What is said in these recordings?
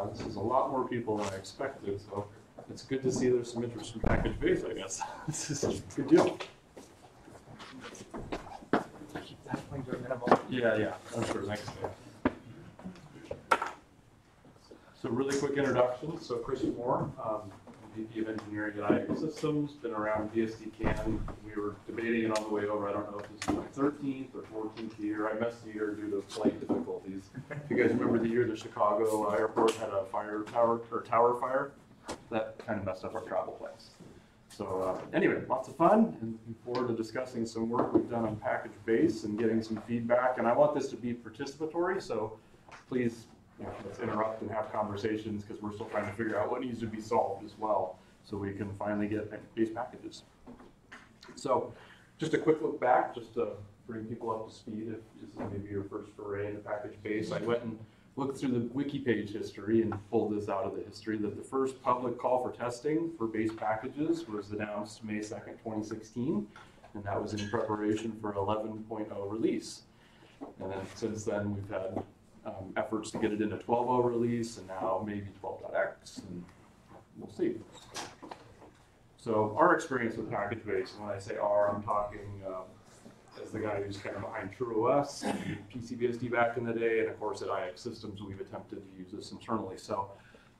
Wow, this is a lot more people than I expected, so it's good to see there's some interest in package base, I guess. This is a good deal. Yeah, yeah, I'm sure, thanks. So really quick introduction, so Kris Moore, um, VP of Engineering at iXsystems, been around BSDCan. We were debating it on the way over, I don't know if this is my thirteenth or fourteenth year, I missed a year due to flight difficulties. If you guys remember the year the Chicago uh, airport had a fire tower, or tower fire, that kind of messed up our travel plans. So uh, anyway, lots of fun, and looking forward to discussing some work we've done on package base and getting some feedback. And I want this to be participatory, so please, you know, let's interrupt and have conversations because we're still trying to figure out what needs to be solved as well, so we can finally get base packages. So just a quick look back, just to bring people up to speed if this is maybe your first foray into package base. I went and looked through the wiki page history and pulled this out of the history that the first public call for testing for base packages was announced May 2nd, 2016, and that was in preparation for 11.0 release. And then since then, we've had um, efforts to get it into 12.0 release and now maybe 12.x, and we'll see. So our experience with package base, and when I say our, I'm talking um, as the guy who's kind of behind TrueOS, PC-BSD back in the day, and of course at iXsystems, we've attempted to use this internally. So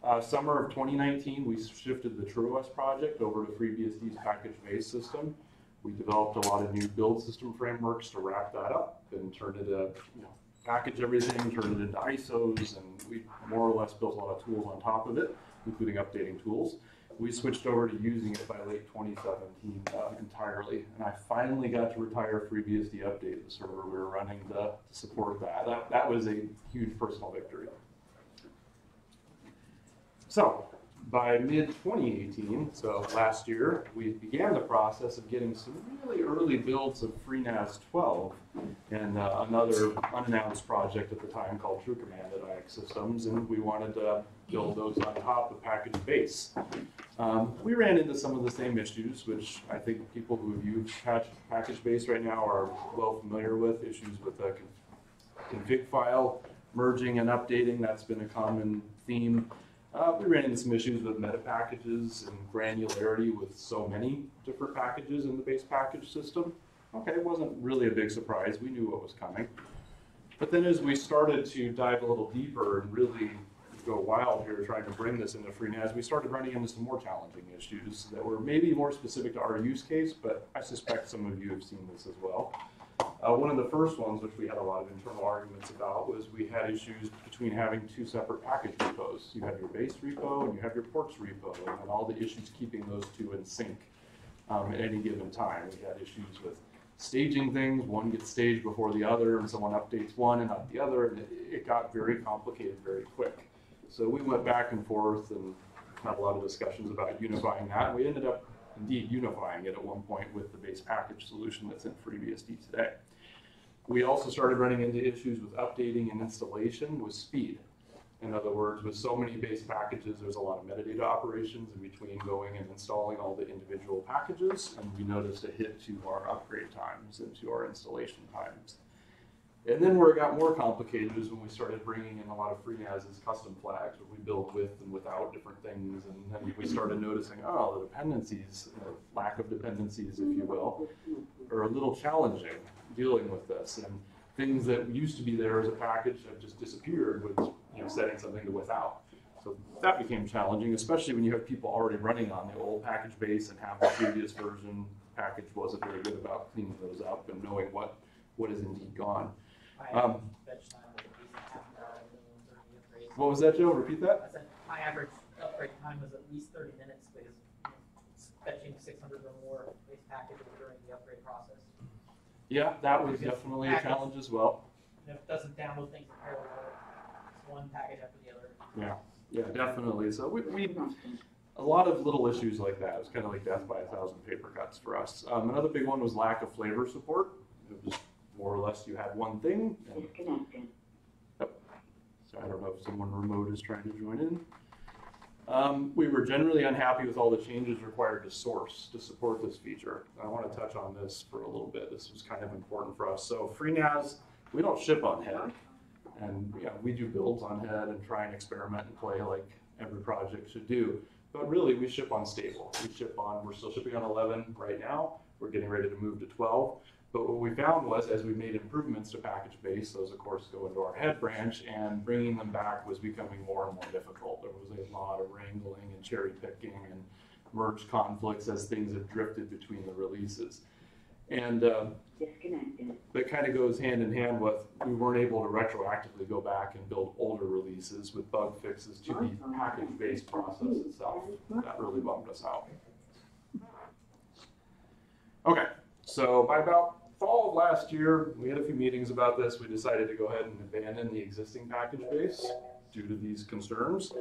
uh, summer of 2019, we shifted the TrueOS project over to FreeBSD's package-based system. We developed a lot of new build system frameworks to wrap that up and turn it to, you know, package everything, turn it into ISOs, and we more or less built a lot of tools on top of it, including updating tools we switched over to using it by late 2017 uh, entirely, and I finally got to retire FreeBSD Update, the server we were running to, to support that. that. That was a huge personal victory. So, by mid 2018, so last year, we began the process of getting some really early builds of FreeNAS 12 and uh, another unannounced project at the time called TrueCommand at iXsystems, and we wanted to build those on top of package base. Um, we ran into some of the same issues, which I think people who have used package base right now are well familiar with, issues with the config file merging and updating, that's been a common theme. Uh, we ran into some issues with meta packages and granularity with so many different packages in the base package system. Okay, it wasn't really a big surprise. We knew what was coming. But then as we started to dive a little deeper and really go wild here trying to bring this into FreeNAS, we started running into some more challenging issues that were maybe more specific to our use case, but I suspect some of you have seen this as well. Uh, one of the first ones, which we had a lot of internal arguments about, was we had issues between having two separate package repos. You have your base repo and you have your ports repo, and all the issues keeping those two in sync um, at any given time. We had issues with staging things. One gets staged before the other, and someone updates one and not the other, and it, it got very complicated very quick. So we went back and forth and had a lot of discussions about unifying that. And we ended up indeed unifying it at one point with the base package solution that's in FreeBSD today. We also started running into issues with updating and installation with speed. In other words, with so many base packages, there's a lot of metadata operations in between going and installing all the individual packages, and we noticed a hit to our upgrade times and to our installation times. And then where it got more complicated is when we started bringing in a lot of FreeNAS as custom flags, where we build with and without different things, and then we started noticing, oh, the dependencies, the lack of dependencies, if you will, are a little challenging dealing with this. And things that used to be there as a package have just disappeared with you know, setting something to without. So that became challenging, especially when you have people already running on the old package base and have the previous version package wasn't very good about cleaning those up and knowing what, what is indeed gone. Um, what was that, Joe? Repeat that? I said my average upgrade time was at least thirty minutes because fetching six hundred or more base packages during the upgrade process. Yeah, that was definitely a challenge as well. And if it doesn't download things in parallel, it's one package after the other. Yeah, yeah, definitely. So we, we a lot of little issues like that. It was kind of like death by a thousand paper cuts for us. Um, another big one was lack of flavor support. It was more or less you had one thing. And, Disconnected. So I don't know if someone remote is trying to join in. Um, we were generally unhappy with all the changes required to source to support this feature. I want to touch on this for a little bit. This was kind of important for us. So FreeNAS, we don't ship on head. And, know, we do builds on head and try and experiment and play like every project should do. But really, we ship on stable. We ship on, we're still shipping on 11 right now. We're getting ready to move to 12. But what we found was as we made improvements to package base, those of course go into our head branch, and bringing them back was becoming more and more difficult. There was a lot of wrangling and cherry picking and merge conflicts as things have drifted between the releases. And uh, that kind of goes hand in hand with we weren't able to retroactively go back and build older releases with bug fixes to the package based process itself. That really bummed us out. Okay, so by about fall of last year, we had a few meetings about this. We decided to go ahead and abandon the existing package base due to these concerns.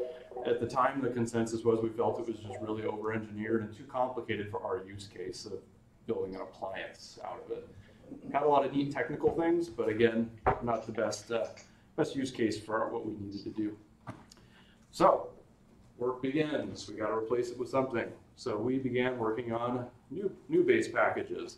At the time, the consensus was we felt it was just really over engineered and too complicated for our use case of building an appliance out of it. Had a lot of neat technical things, but again, not the best, uh, best use case for what we needed to do. So, work begins. We gotta replace it with something. So we began working on new, new base packages.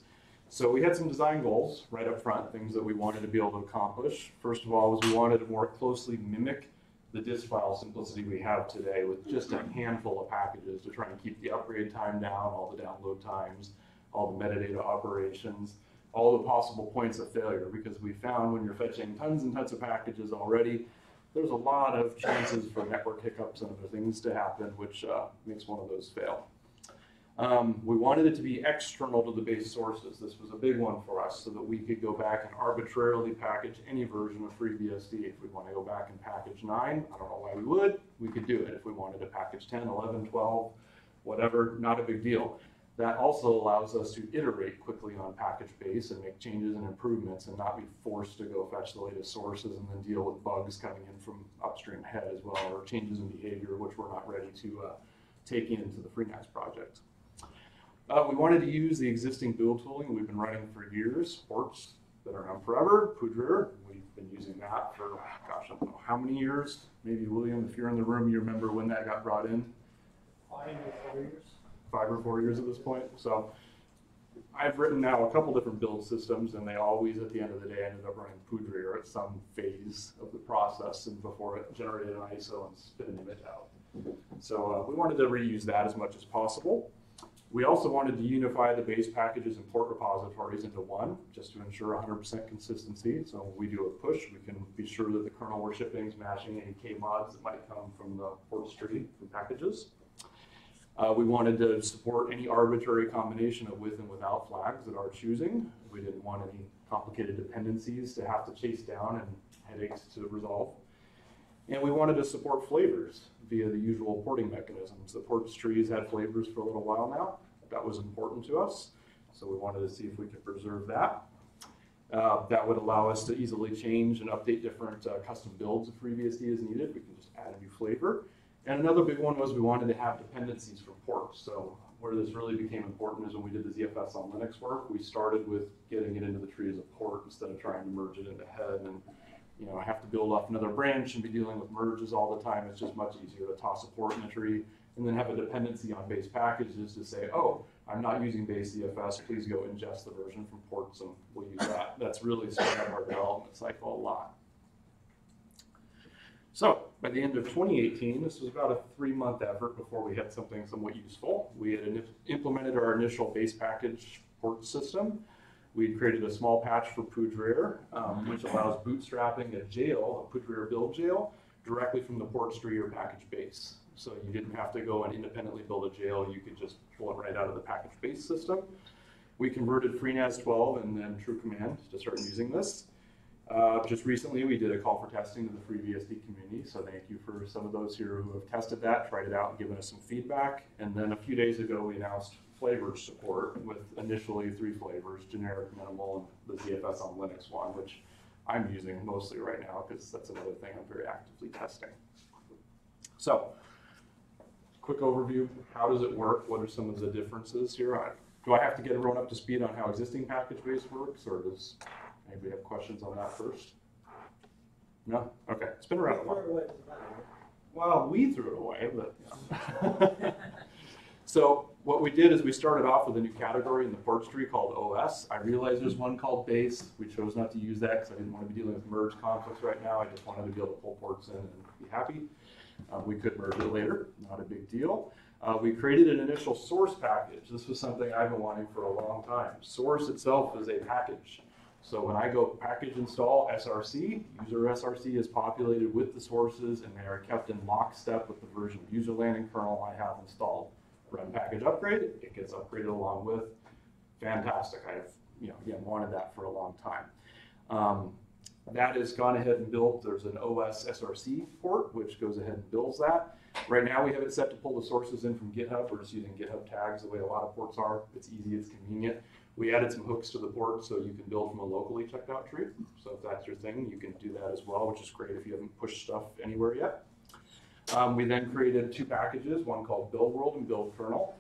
So we had some design goals right up front, things that we wanted to be able to accomplish. First of all, was we wanted to more closely mimic the disk file simplicity we have today with just a handful of packages to try and keep the upgrade time down, all the download times, all the metadata operations, all the possible points of failure, because we found when you're fetching tons and tons of packages already, there's a lot of chances for network hiccups and other things to happen, which uh, makes one of those fail. Um, we wanted it to be external to the base sources. This was a big one for us so that we could go back and arbitrarily package any version of FreeBSD. If we want to go back and package 9, I don't know why we would, we could do it. If we wanted to package 10, 11, 12, whatever, not a big deal. That also allows us to iterate quickly on package base and make changes and improvements and not be forced to go fetch the latest sources and then deal with bugs coming in from upstream head as well or changes in behavior which we're not ready to uh, take into the FreeNAS project. Uh, we wanted to use the existing build tooling we've been running for years, ports that are around forever, Poudriere. We've been using that for, gosh, I don't know how many years. Maybe William, if you're in the room, you remember when that got brought in Five or four years. five or four years at this point. So I've written now a couple different build systems, and they always, at the end of the day, ended up running Poudriere at some phase of the process and before it generated an ISO and spit an image out. So uh, we wanted to reuse that as much as possible. We also wanted to unify the base packages and port repositories into one, just to ensure 100% consistency. So when we do a push, we can be sure that the kernel we're shipping is matching any K mods that might come from the port tree from packages. Uh, we wanted to support any arbitrary combination of with and without flags at our choosing. We didn't want any complicated dependencies to have to chase down and headaches to resolve. And we wanted to support flavors via the usual porting mechanisms. The ports trees had flavors for a little while now. That was important to us. So we wanted to see if we could preserve that. Uh, that would allow us to easily change and update different uh, custom builds if FreeBSD is needed. We can just add a new flavor. And another big one was we wanted to have dependencies for ports. So where this really became important is when we did the ZFS on Linux work, we started with getting it into the tree as a port instead of trying to merge it into head. And you know, have to build off another branch and be dealing with merges all the time. It's just much easier to toss a port in a tree and then have a dependency on base packages to say, oh, I'm not using base ZFS, please go ingest the version from ports and we'll use that. That's really sped up our development cycle a lot. So by the end of 2018, this was about a three-month effort before we had something somewhat useful. We had implemented our initial base package port system. We created a small patch for Poudriere, um, which allows bootstrapping a jail, a Poudriere build jail, directly from the port tree or package base. So you didn't have to go and independently build a jail. You could just pull it right out of the package base system. We converted FreeNAS 12 and then TrueCommand to start using this. Uh, just recently, we did a call for testing to the FreeBSD community, so thank you for some of those here who have tested that, tried it out, and given us some feedback. And then a few days ago, we announced flavor support with initially three flavors, generic, minimal, and the ZFS on Linux one, which I'm using mostly right now because that's another thing I'm very actively testing. So, quick overview, how does it work? What are some of the differences here? I- Do I have to get everyone up to speed on how existing package base works, or does anybody have questions on that first? No? Okay, it's been around a while. Well, we threw it away, but. So what we did is we started off with a new category in the port tree called OS. I realized there's one called base. We chose not to use that because I didn't want to be dealing with merge conflicts right now. I just wanted to be able to pull ports in and be happy. Um, we could merge it later, not a big deal. Uh, we created an initial source package. This was something I've been wanting for a long time. Source itself is a package. So when I go package install SRC, user SRC is populated with the sources and they are kept in lockstep with the version of user landing kernel I have installed. Run package upgrade, it gets upgraded along with. Fantastic. I've, you know, again, wanted that for a long time. Um, that has gone ahead and built, there's an OS SRC port, which goes ahead and builds that. Right now, we have it set to pull the sources in from GitHub. We're just using GitHub tags the way a lot of ports are. It's easy, it's convenient. We added some hooks to the port so you can build from a locally checked out tree. So if that's your thing, you can do that as well, which is great if you haven't pushed stuff anywhere yet. Um, we then created two packages, one called build world and build kernel.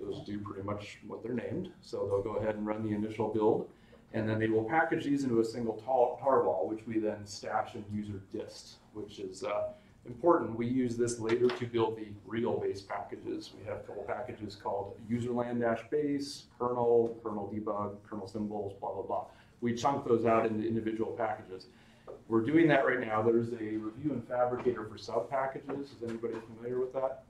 Those do pretty much what they're named. So they'll go ahead and run the initial build. And then they will package these into a single tar tarball, which we then stash in user dist, which is uh, important. We use this later to build the real base packages. We have a couple packages called userland-base, kernel, kernel debug, kernel symbols, blah, blah, blah. We chunk those out into individual packages. We're doing that right now. There's a review and Phabricator for sub packages. Is anybody familiar with that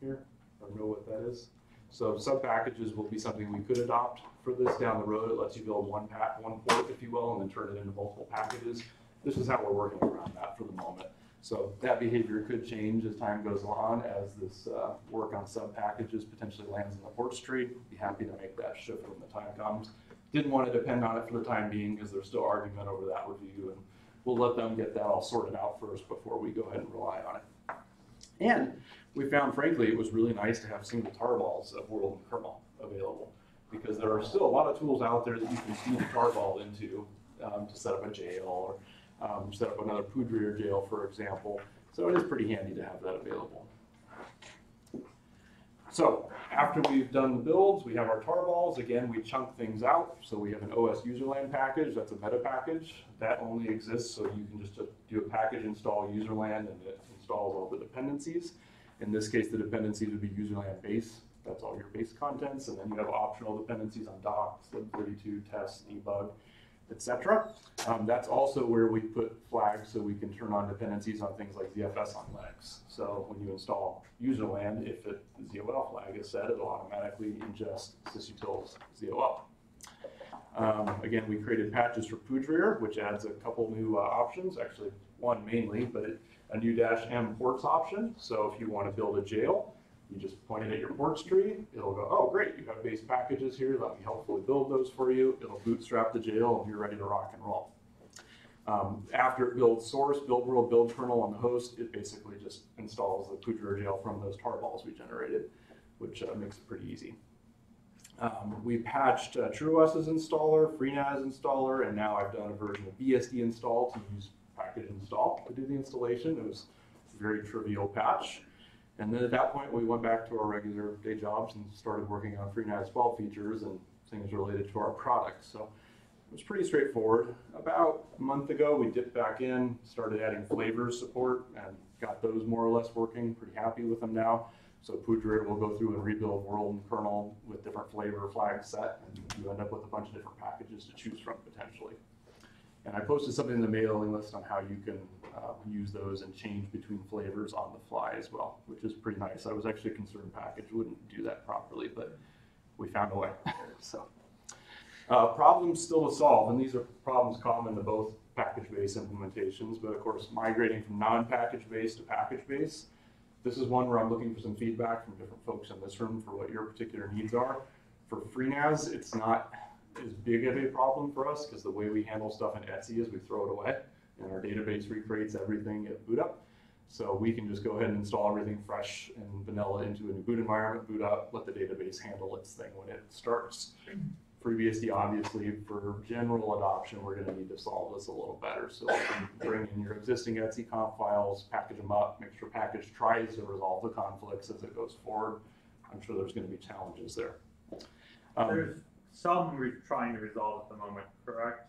here? Or know what that is? So sub packages will be something we could adopt for this down the road. It lets you build one pack, one port, if you will, and then turn it into multiple packages. This is how we're working around that for the moment. So that behavior could change as time goes on, as this uh, work on sub packages potentially lands in the port tree. Be happy to make that shift when the time comes. Didn't want to depend on it for the time being because there's still argument over that review, and we'll let them get that all sorted out first before we go ahead and rely on it. And we found, frankly, it was really nice to have single tarballs of World and Kernel available because there are still a lot of tools out there that you can feed a tarball into um, to set up a jail or um, set up another Poudriere jail, for example. So it is pretty handy to have that available. So after we've done the builds, we have our tarballs. Again, we chunk things out. So we have an OS userland package. That's a meta package. That only exists so you can just do a package install userland and it installs all the dependencies. In this case, the dependencies would be userland base. That's all your base contents. And then you have optional dependencies on docs, lib32, test, debug, etc. Um, that's also where we put flags so we can turn on dependencies on things like ZFS on Linux. So when you install userland, if the ZOL flag is set, it'll automatically ingest sysutil's ZOL. Um, again, we created patches for Poudriere, which adds a couple new uh, options, actually one mainly, but a new dash M ports option. So if you want to build a jail, you just point it at your ports tree. It'll go, oh, great, you have got base packages here. Let me helpfully build those for you. It'll bootstrap the jail and you're ready to rock and roll. Um, after it builds source, build world, build kernel on the host, it basically just installs the Poudriere jail from those tarballs we generated, which uh, makes it pretty easy. Um, we patched uh, TrueOS's installer, FreeNAS installer, and now I've done a version of BSD install to use package install to do the installation. It was a very trivial patch. And then at that point, we went back to our regular day jobs and started working on FreeNAS 12 features and things related to our product. So it was pretty straightforward. About a month ago, we dipped back in, started adding flavors support, and got those more or less working. Pretty happy with them now. So Poudriere will go through and rebuild world and kernel with different flavor flags set, and you end up with a bunch of different packages to choose from potentially. And I posted something in the mailing list on how you can uh, use those and change between flavors on the fly as well, which is pretty nice. I was actually concerned package wouldn't do that properly, but we found a way. so uh, problems still to solve, and these are problems common to both package-based implementations, but of course migrating from non-package-based to package-based. This is one where I'm looking for some feedback from different folks in this room for what your particular needs are. For FreeNAS, it's not as big of a problem for us because the way we handle stuff in Etsy is we throw it away and our database recreates everything at boot up. So we can just go ahead and install everything fresh and vanilla into a new boot environment, boot up, let the database handle its thing when it starts. FreeBSD, obviously, for general adoption, we're going to need to solve this a little better. So bring in your existing Etsy conf files, package them up, make sure package tries to resolve the conflicts as it goes forward. I'm sure there's going to be challenges there. Um, some we're trying to resolve at the moment, correct?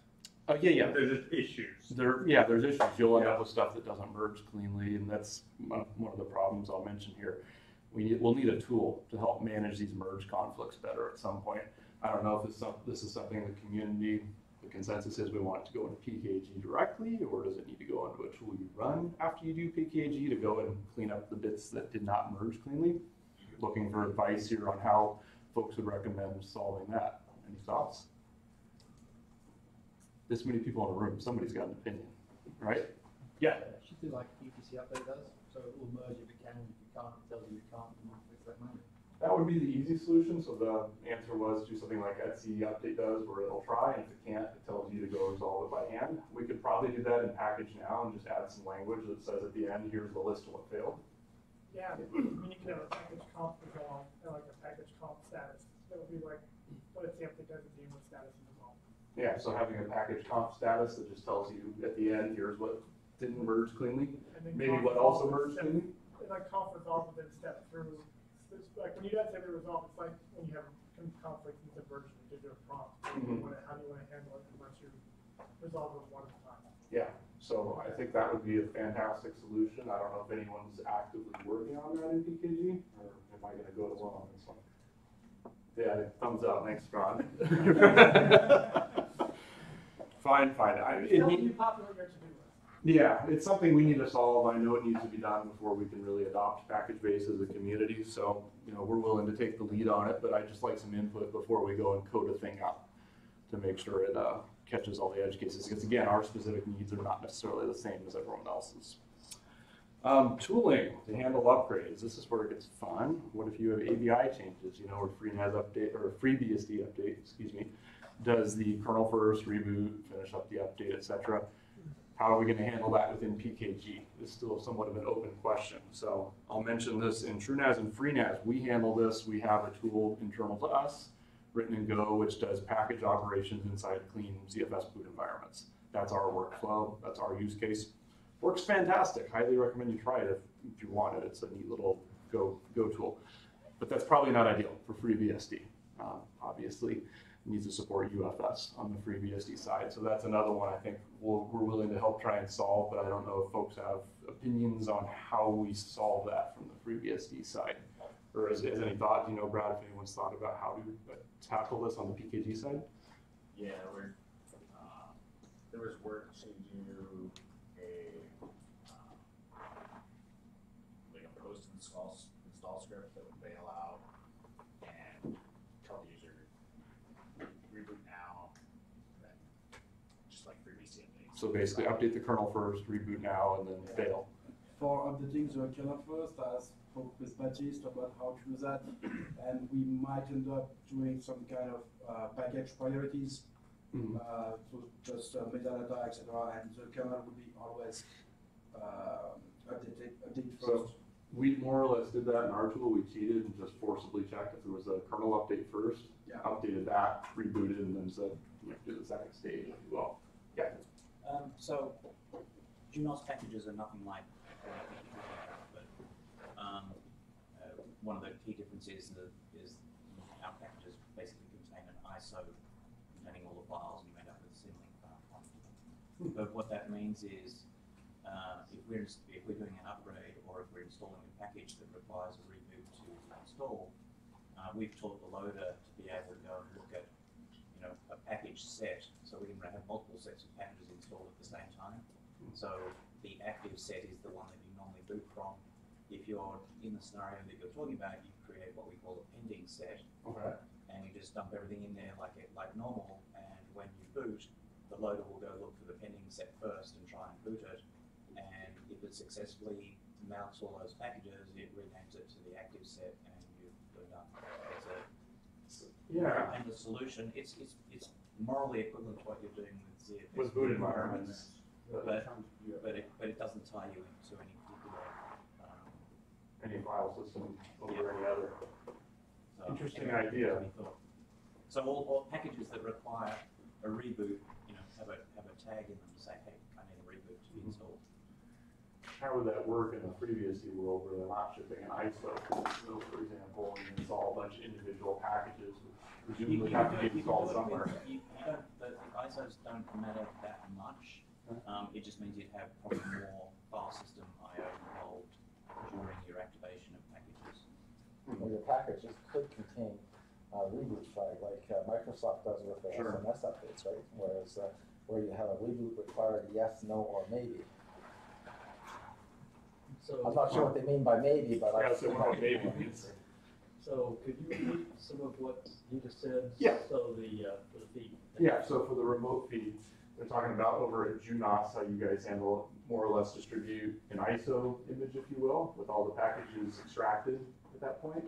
oh, yeah, yeah. There's just issues. There, yeah, there's issues. You'll end up with stuff that doesn't merge cleanly, and that's one one of the problems I'll mention here. we need, we'll need a tool to help manage these merge conflicts better at some point. I don't know if this, some, this is something the community, the consensus is we want it to go into PKG directly, or does it need to go into a tool you run after you do PKG to go and clean up the bits that did not merge cleanly? Looking for advice here on how folks would recommend solving that. Any thoughts? This many people in a room, somebody's got an opinion, right? Yeah. Should do like etcupdate does, so it will merge if it can, if you can't, it tells you you can't, and you fix that manually. That would be the easy solution, so the answer was do something like etcupdate does, where it'll try, and if it can't, it tells you to go resolve it by hand. We could probably do that in package now and just add some language that says at the end, here's the list of what failed. Yeah, I mean, you can have a package comp to go on, and like a package comp status, It would be like, what if the update doesn't deem what status is involved. Yeah, so having a package comp status that just tells you at the end, here's what didn't merge cleanly, And then maybe what also merged cleanly. And like comp resolve and then step through, it's like when you guys say the resolve, it's like when you have con- conversion, it gives you a prompt. Mhm. How do you wanna handle it unless you resolve them one at a time? Yeah, so I think that would be a fantastic solution. I don't know if anyone's actively working on that in PKG, or am I gonna go it alone on this one? Yeah, thumbs up, thanks, Ron. Fine, fine, I, it need- be popular on your to-do list. yeah, it's something we need to solve. I know it needs to be done before we can really adopt package-based as a community, so, you know, we're willing to take the lead on it, but I'd just like some input before we go and code a thing up to make sure it, uh, catches all the edge cases, because again, our specific needs are not necessarily the same as everyone else's. Um, tooling to handle upgrades. This is where it gets fun. What if you have ABI changes, you know, or FreeNAS update, or FreeBSD update, excuse me, does the kernel first, reboot, finish up the update, etc. How are we gonna handle that within PKG? It's still somewhat of an open question. So I'll mention this in TrueNAS and FreeNAS. We handle this, we have a tool internal to us, written in Go, which does package operations inside clean ZFS boot environments. That's our workflow, that's our use case. Works fantastic. Highly recommend you try it if, if you want it. It's a neat little Go, Go tool. But that's probably not ideal for FreeBSD. Um, obviously, needs to support UFS on the FreeBSD side. So that's another one I think we'll, we're willing to help try and solve, but I don't know if folks have opinions on how we solve that from the FreeBSD side. Or is, is any thought, you know, Brad, if anyone's thought about how to uh, tackle this on the PKG side? Yeah, we're, uh, there was work to do a, uh, like a post install, install script that would bail out and tell the user reboot now, then just like FreeBSD updates. So basically update the kernel first, reboot now, and then fail. for updating the kernel first, I spoke with Baptiste about how to do that, and we might end up doing some kind of uh, package priorities, Mhm. uh, so just uh, metadata, etc., and the kernel would be always uh, updated, update So- first. We more or less did that in our tool. We cheated and just forcibly checked if there was a kernel update first. Yeah. Updated that, rebooted, and then said, you know, do the second stage, will. Yeah. Um, so, Junos packages are nothing like but, um, uh, one of the key differences is, is our packages basically contain an ISO containing all the files and you end up with a symlink file. But what that means is, uh, if we're, if we're doing an upgrade or if we're installing a package that requires a reboot to install, uh, we've taught the loader to be able to go and look at you know, a package set, so we can have multiple sets of packages installed at the same time. Hmm. So the active set is the one that you normally boot from. If you're in the scenario that you're talking about, you create what we call a pending set, Okay. and you just dump everything in there like it, like normal. And when you boot, the loader will go look for the pending set first and try and boot it. And if it successfully mounts all those packages, it renames it to the active set, and you- you're done. It's a Yeah. and the solution, it's, it's, it's morally equivalent to what you're doing with ZFS. With boot environments. But, but it, but it doesn't tie you into any particular, um, Any file system over any other. so. Interesting anyway, idea. to be thought. So all, all packages that require a reboot, you know, have a, have a tag in them to say, hey, I need a reboot to be Mhm. installed. How would that work in the previous world where they're not shipping an ISO, so for example, and you install a bunch of individual packages, which You- presumably you have to do- be you can installed do it with- somewhere? You, you don't, the, the ISOs don't matter that much. Um, it just means you'd have probably more file system I/O involved during your activation of packages. your packages could contain a reboot flag, like uh, Microsoft does with their Sure. SMS updates, right? Whereas, uh, where you have a reboot required yes, no, or maybe. So. I'm not sure what they mean by maybe, but I. Yeah, so what maybe means. So could you repeat some of what you just said? Yeah. So the, uh, for the feed. Yeah, so for the remote feed, they're talking about over at Junos, how you guys handle, more or less distribute an ISO image, if you will, with all the packages extracted at that point?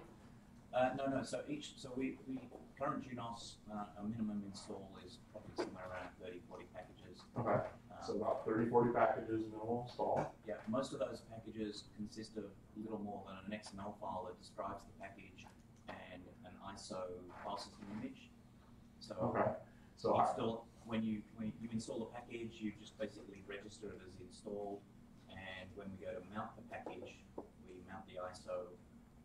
Uh, no, no, so each, so we, we, current Junos, uh, a minimum install is probably somewhere around 30, 40 packages. Okay, so about 30, 40 packages minimal install. Yeah, most of those packages consist of little more than an XML file that describes the package and an ISO file system image. So Okay, so you I- when you, when you install the package, you just basically register it as installed. And when we go to mount the package, we mount the ISO,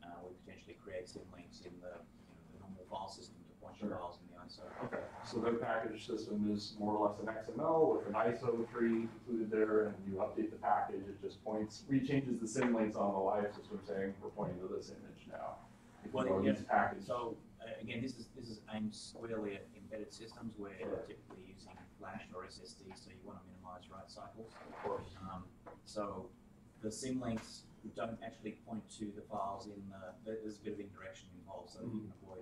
uh, we potentially create sim links in the, you know, the normal file system to point to files in the ISO. Okay, so their package system is more or less an XML with an ISO tree included there, and you update the package, it just points, rechanges the symlinks on the live system saying, we're pointing to this image now. If you Well, go yeah, use package. So, uh, again, this is, this is aimed squarely at embedded systems where you're typically using flash or SSD, so you want to minimize write cycles. Of course. Um, so the symlinks don't actually point to the files in the, there- there's a bit of indirection involved so you can avoid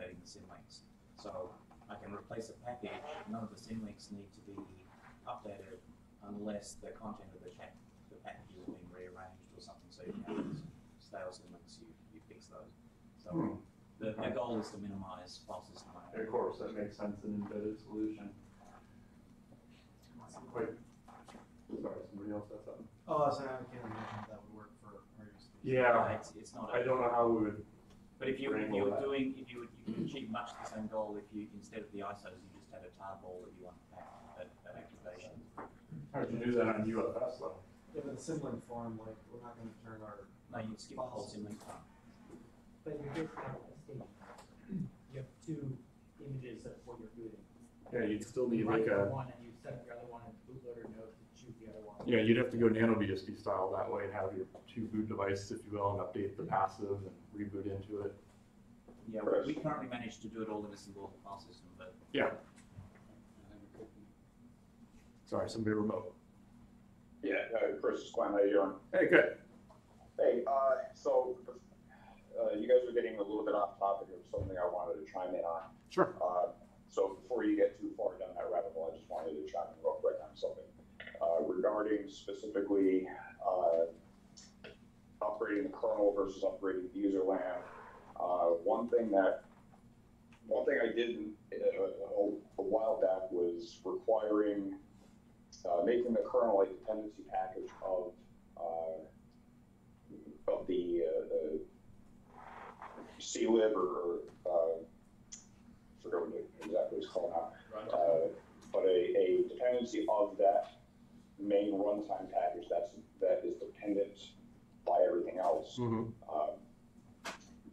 updating the symlinks. So I can replace a package, none of the symlinks need to be updated unless the content of the chat, the package has been rearranged or something, so you have these stale symlinks, you, you fix those. So Hmm. the, the goal is to minimize file system. Of course, that makes sense in embedded solution. Wait, sorry, somebody else has something? Oh, so I can't imagine that would work for our use case. Yeah, It's, it's not I a, don't know how we would, but if you, if you were doing, if you would, you can achieve much the same goal if you, instead of the ISOs, you just had a tarball that you want to pack at, at activation. how'd you do that on UFS though? Yeah, but the sibling form, like, we're not gonna turn our. No, you'd skip the whole symlink part. But you just have a state. You have two images of what you're booting. Yeah, you'd still need Write like a, One and you set your other one and bootloader knows to choose the other one. yeah, you'd have to go NanoBSD style that way and have your two boot devices, if you will, and update the passive and reboot into it. Yeah, we- we currently manage to do it all in a single file system, but Yeah. Sorry, somebody remote. Yeah, uh, Chris Glenn, how you doing? Hey, good. Hey, uh, so, uh, you guys are getting a little bit off topic of something I wanted to chime in on. Sure. Uh, so before you get too far down that rabbit hole, I just wanted to chime in real quick on something. Uh, regarding specifically, uh, upgrading the kernel versus upgrading the user land. Uh, one thing that, one thing I did uh, a, a while back was requiring, uh, making the kernel a dependency package of, uh, of the, uh, the CLib or, uh, forget what it exactly it's called now. Uh, but a, a dependency of that main runtime package that's, that is dependent by everything else. Mm-hmm. Um,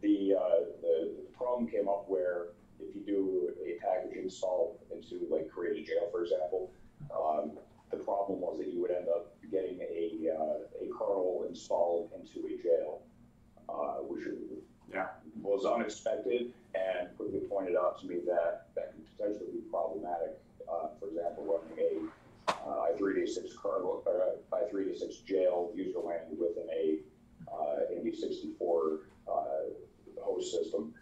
the, uh, the, the problem came up where if you do a package install into like create a jail, for example, um, the problem was that you would end up getting a, uh, a kernel installed into a jail, uh, which Yeah. was unexpected and quickly pointed out to me that that could potentially be problematic. Uh, for example, running a uh, i386 kernel, uh, i386 jail user land within a uh, amd64 uh, host system.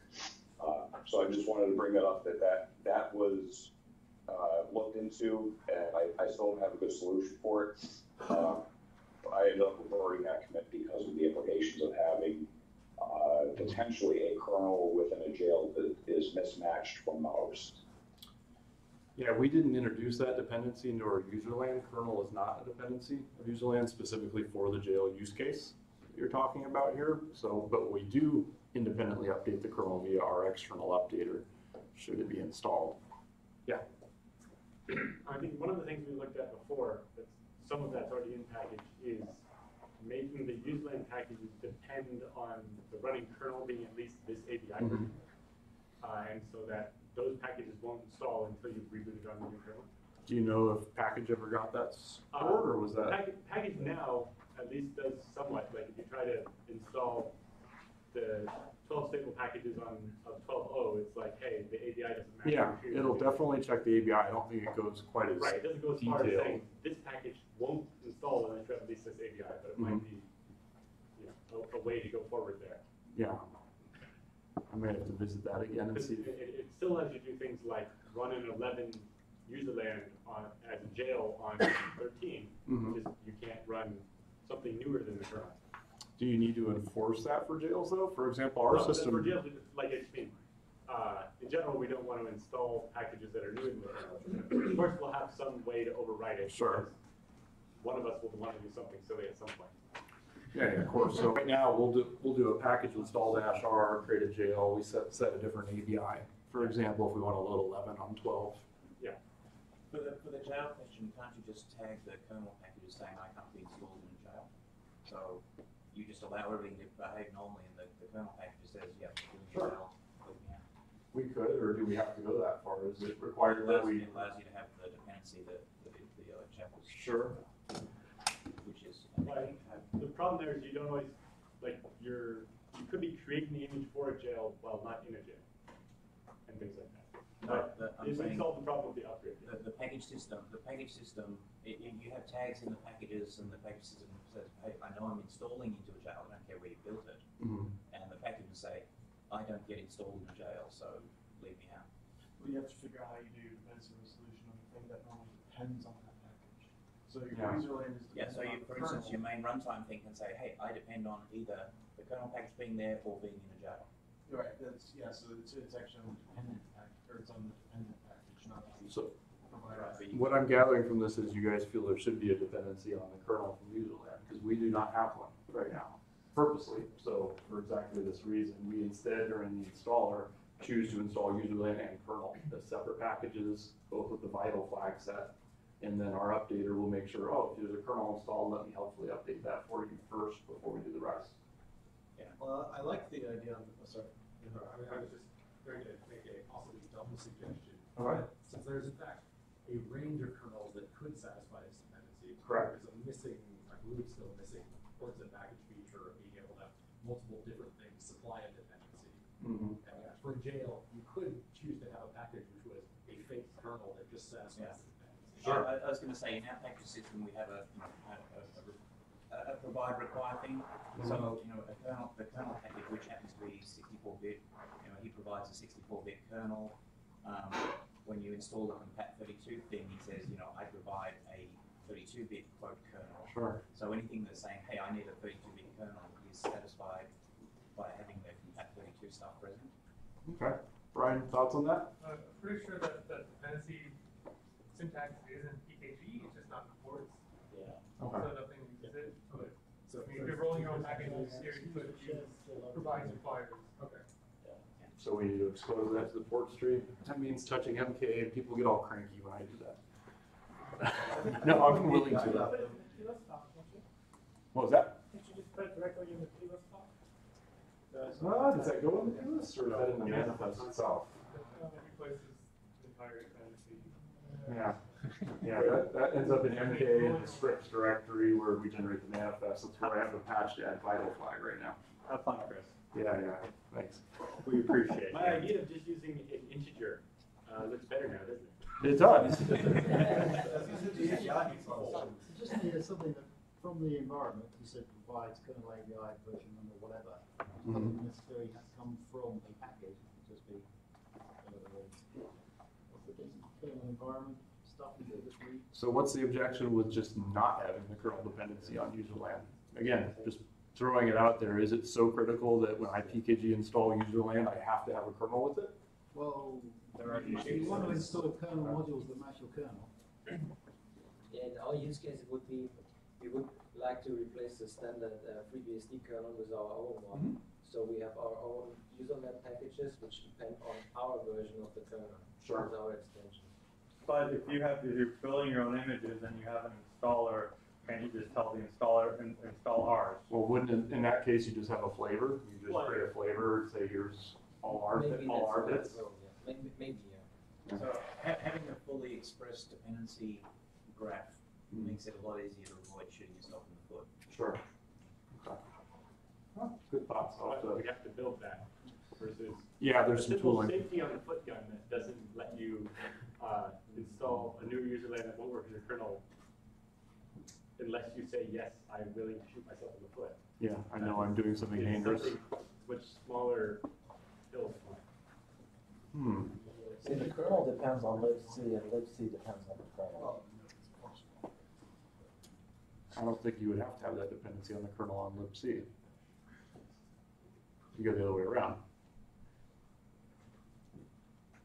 Uh, so I just wanted to bring that up that that, that was looked into, and I, I still don't have a good solution for it. Uh, I ended up averting that commit because of the implications of having potentially a kernel within a jail that is mismatched from the host. Yeah, we didn't introduce that dependency into our userland. Kernel is not a dependency of userland specifically for the jail use case that you're talking about here. So, but we do independently update the kernel via our external updater, should it be installed. Yeah. I think one of the things we looked at before, that some of that's already in package, is making the userland packages depend on the running kernel being at least this API version. Uh, and so that those packages won't install until you've rebooted on the new kernel. Do you know if package ever got that support or was that? Package, package now at least does somewhat, like if you try to install the twelve stable packages on, of twelve O, it's like, hey, the ABI doesn't match. Yeah, it'll definitely check the ABI. I don't think it goes quite as. Right, it doesn't go as far as saying, this package won't install unless you have at least this ABI, but it might Mhm. be, you know, a, a way to go forward there. Yeah. I may have to visit that again and Because see. it, it, it still lets you do things like run an eleven user land on, as a jail on thirteen, Mhm. you can't run something newer than the kernel. Do you need to enforce that for jails though? For example, our but system. For jails, it's like it's been, uh, in general, we don't want to install packages that are new in the kernel. Of course, we'll have some way to override it. Sure. because One of us will want to do something silly at some point. Yeah, yeah, of course. So right now, we'll do, we'll do a package install dash R, create a jail, we set, set a different ABI. For example, if we want to load eleven on twelve. For the, for the jail question, can't you just tag the kernel packages saying I can't be installed in a jail? So you just allow everything to behave normally and the, the kernel package says, yep, you're in Sure. jail, leave me out. We could, or do we have to go that far? Is it required It that allows, we? it allows you to have the dependency that, that the, the uh, chapels, Sure. which is, I think Right. You have The problem there is you don't always, like, you're, you could be creating the image for a jail while not in a jail. And things like that. No, the, I'm It would saying, solve the problem with the upgrade. the, the package system, the package system, i i you have tags in the packages and the package system says, hey, I know I'm installing into a jail, I don't care where you built it. Mhm. And the package will say, I don't get installed in a jail, so leave me out. Well, you have to figure out how you do dependency resolution on the thing that normally depends on that package. So your Yeah. user land is Yeah, so you, dependent on the for instance, your main runtime thing can say, hey, I depend on either the kernel package being there or being in a jail. Right, that's, yeah, so it's, it's actually on the dependent package, or it's on the dependent package, not the So provider. Right, but you- what I'm gathering from this is you guys feel there should be a dependency on the kernel from user land, because we do not have one right now, purposely. So for exactly this reason, we instead during the installer choose to install user land and kernel as separate packages, both with the vital flag set. And then our updater will make sure, oh, if there's a kernel installed, let me helpfully update that for you first before we do the rest. Yeah, well, I like the idea of, oh, sorry. No, I mean, I was just going to make a possibly dumb suggestion. All right. Since there's in fact a range of kernels that could satisfy this dependency. Correct. There's a missing, I believe still missing, ports and package feature of being able to have multiple different things supply a dependency. Mhm. And for jail, you could choose to have a package which was a fake kernel that just satisfies the dependency. I, I was gonna say, in our package system, we have a, you know, a, a, a, a provide require thing. So, you know, a kernel, the kernel package, which happens to be sixty-four bit, you know, he provides a sixty-four bit kernel. Um, when you install the compat thirty-two thing, he says, you know, I provide a thirty-two bit quote kernel. Sure. So anything that's saying, hey, I need a thirty-two bit kernel is satisfied by having the compat thirty-two stuff present. Okay. Brian, thoughts on that? Uh, I'm pretty sure that, that dependency syntax isn't PKG, it's just not in ports, Yeah. so nothing uses it, but, I mean, if you're rolling your own packages, here you could use provide requires. Okay. So we need to expose that to the port stream. That means touching MK. People get all cranky when I do that. no, I'm willing to. Put it in the TLS file, don't? What was that? Can't you just put it directly in the TLS file? Uh, does that go in the list or is that in the manifest itself? It replaces the entire dependency. Yeah. Yeah, that, that ends up in MK in the scripts directory where we generate the manifest. That's where I have a patch to add vital flag right now. Have fun, Kris. Yeah, yeah. Thanks. We appreciate it. My idea of just using an integer, uh, looks better now, doesn't it? It does. So just need something that, from the environment, you said provides kernel ABI version number, whatever. Doesn't necessarily have to come from a package, it could just be, uh, what's the thing, kernel environment stuff you do this week. So what's the objection with just not having the kernel dependency on user land? Again, just throwing it out there, is it so critical that when I PKG install user land, I have to have a kernel with it? Well, There are if you want to install kernel modules that match your kernel, In our use case, would be, we would like to replace the standard uh, FreeBSD kernel with our own one. Mhm. So we have our own userland packages which depend on our version of the kernel. Sure. With our extension. But if you have, if you're building your own images and you have an installer, can't you just tell the installer, in- install ours? Well, wouldn't, in- in that case, you just have a flavor? You just create a flavor and say, here's all our, Maybe all that's our the way bits? go, yeah. Maybe, maybe, yeah. So ha- having a fully expressed dependency graph Mm. makes it a lot easier to avoid shooting yourself in the foot. Sure. Okay. Well, Good thought. thoughts. I'll have to- we have to build that versus. Yeah, there's some simple tooling. Safety on the foot gun that doesn't let you, uh, install a new user land that won't work in your kernel unless you say, yes, I'm willing to shoot myself in the foot. Yeah, I know I'm doing something It's dangerous. something Much smaller hill to climb. Hmm. See, the kernel depends on libc and libc depends on the kernel. I don't think you would have to have that dependency on the kernel on libc. You go the other way around.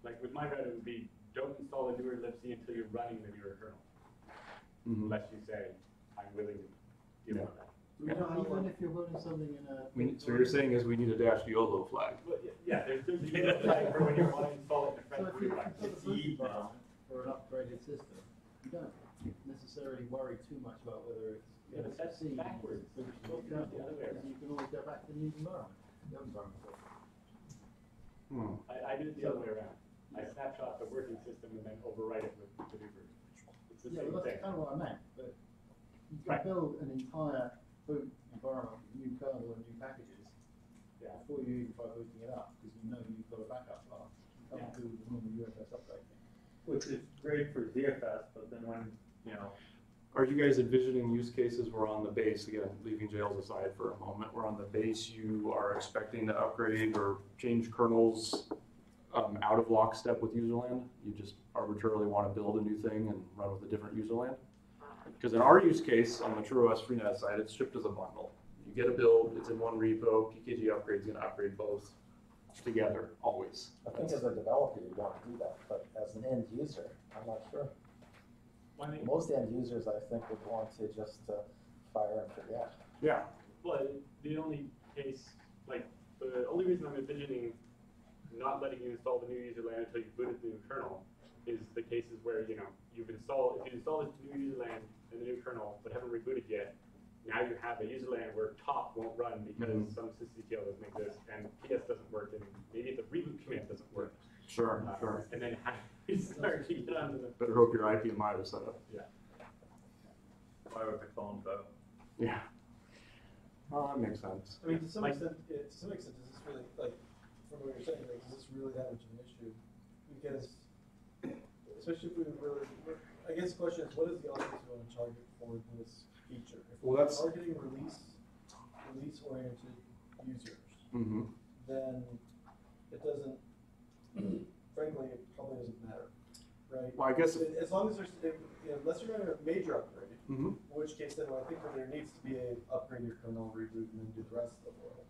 Like with my route, it would be, don't install the newer libc until you're running the newer kernel, Mhm. unless you say, I'm willing to deal with that. Do we know even if you're running something in a. We, so you're saying is we need a dash YOLO flag? But yeah, yeah, there's, there's a unit flag for when you want to install it in So French if you run. put a boot environment for an upgraded system, you don't necessarily worry too much about whether it's. Yeah, but that's C, backwards. boot, It's supposed to be the other way because You can always go back to the new environment, the environment. Hmm. I, I did it the other way around. I snapshot the working system and then overwrite it with the new version. It's the Yeah, same well, thing. that's kind of what I meant, but you can Right. build an entire boot environment, with new kernel and new packages, Yeah. before you even try booting it up, because you know you've got a backup path. You Yeah. can't do the normal UFS upgrade thing. Which is great for ZFS, but then when, you know, Are you guys envisioning use cases where on the base, again, leaving jails aside for a moment, where on the base you are expecting to upgrade or change kernels um, out of lockstep with userland? You just arbitrarily want to build a new thing and run with a different userland? Because in our use case, on the TrueOS FreeNAS side, it's shipped as a bundle. You get a build, it's in one repo, PKG Upgrade's gonna upgrade both together, always. I think as a developer, you want to do that, but as an end user, I'm not sure. One thing, Most end users, I think, would want to just uh, fire and forget. Yeah. well, the only case, like, the only reason I'm envisioning not letting you install the new user land until you booted the new kernel is the cases where, you know, you've installed, if you install this new user land and the new kernel, but haven't rebooted yet, now you have a user land where top won't run because Mhm. some sysctl doesn't exist and PS doesn't work and maybe the reboot command doesn't work. Sure, Uh, sure. And then how do you start to get onto the, Better hope your IPMI was set up. yeah. why would the clone vote? Yeah. Well, that makes sense. I mean, to some Like- extent, yeah, to some extent, is this really, like, from what you're saying, like, is this really that much of an issue? Because, especially if we really, I guess the question is, what is the audience going to target for this feature? If Well, that's- targeting release, release-oriented users, Mm-hmm. then it doesn't, frankly, it probably doesn't matter, right? Well, I guess, As long as there's, if, you know, unless you're running a major upgrade, Mhm. in which case then I think there needs to be a upgrade your kernel, reboot, and then do the rest of the world.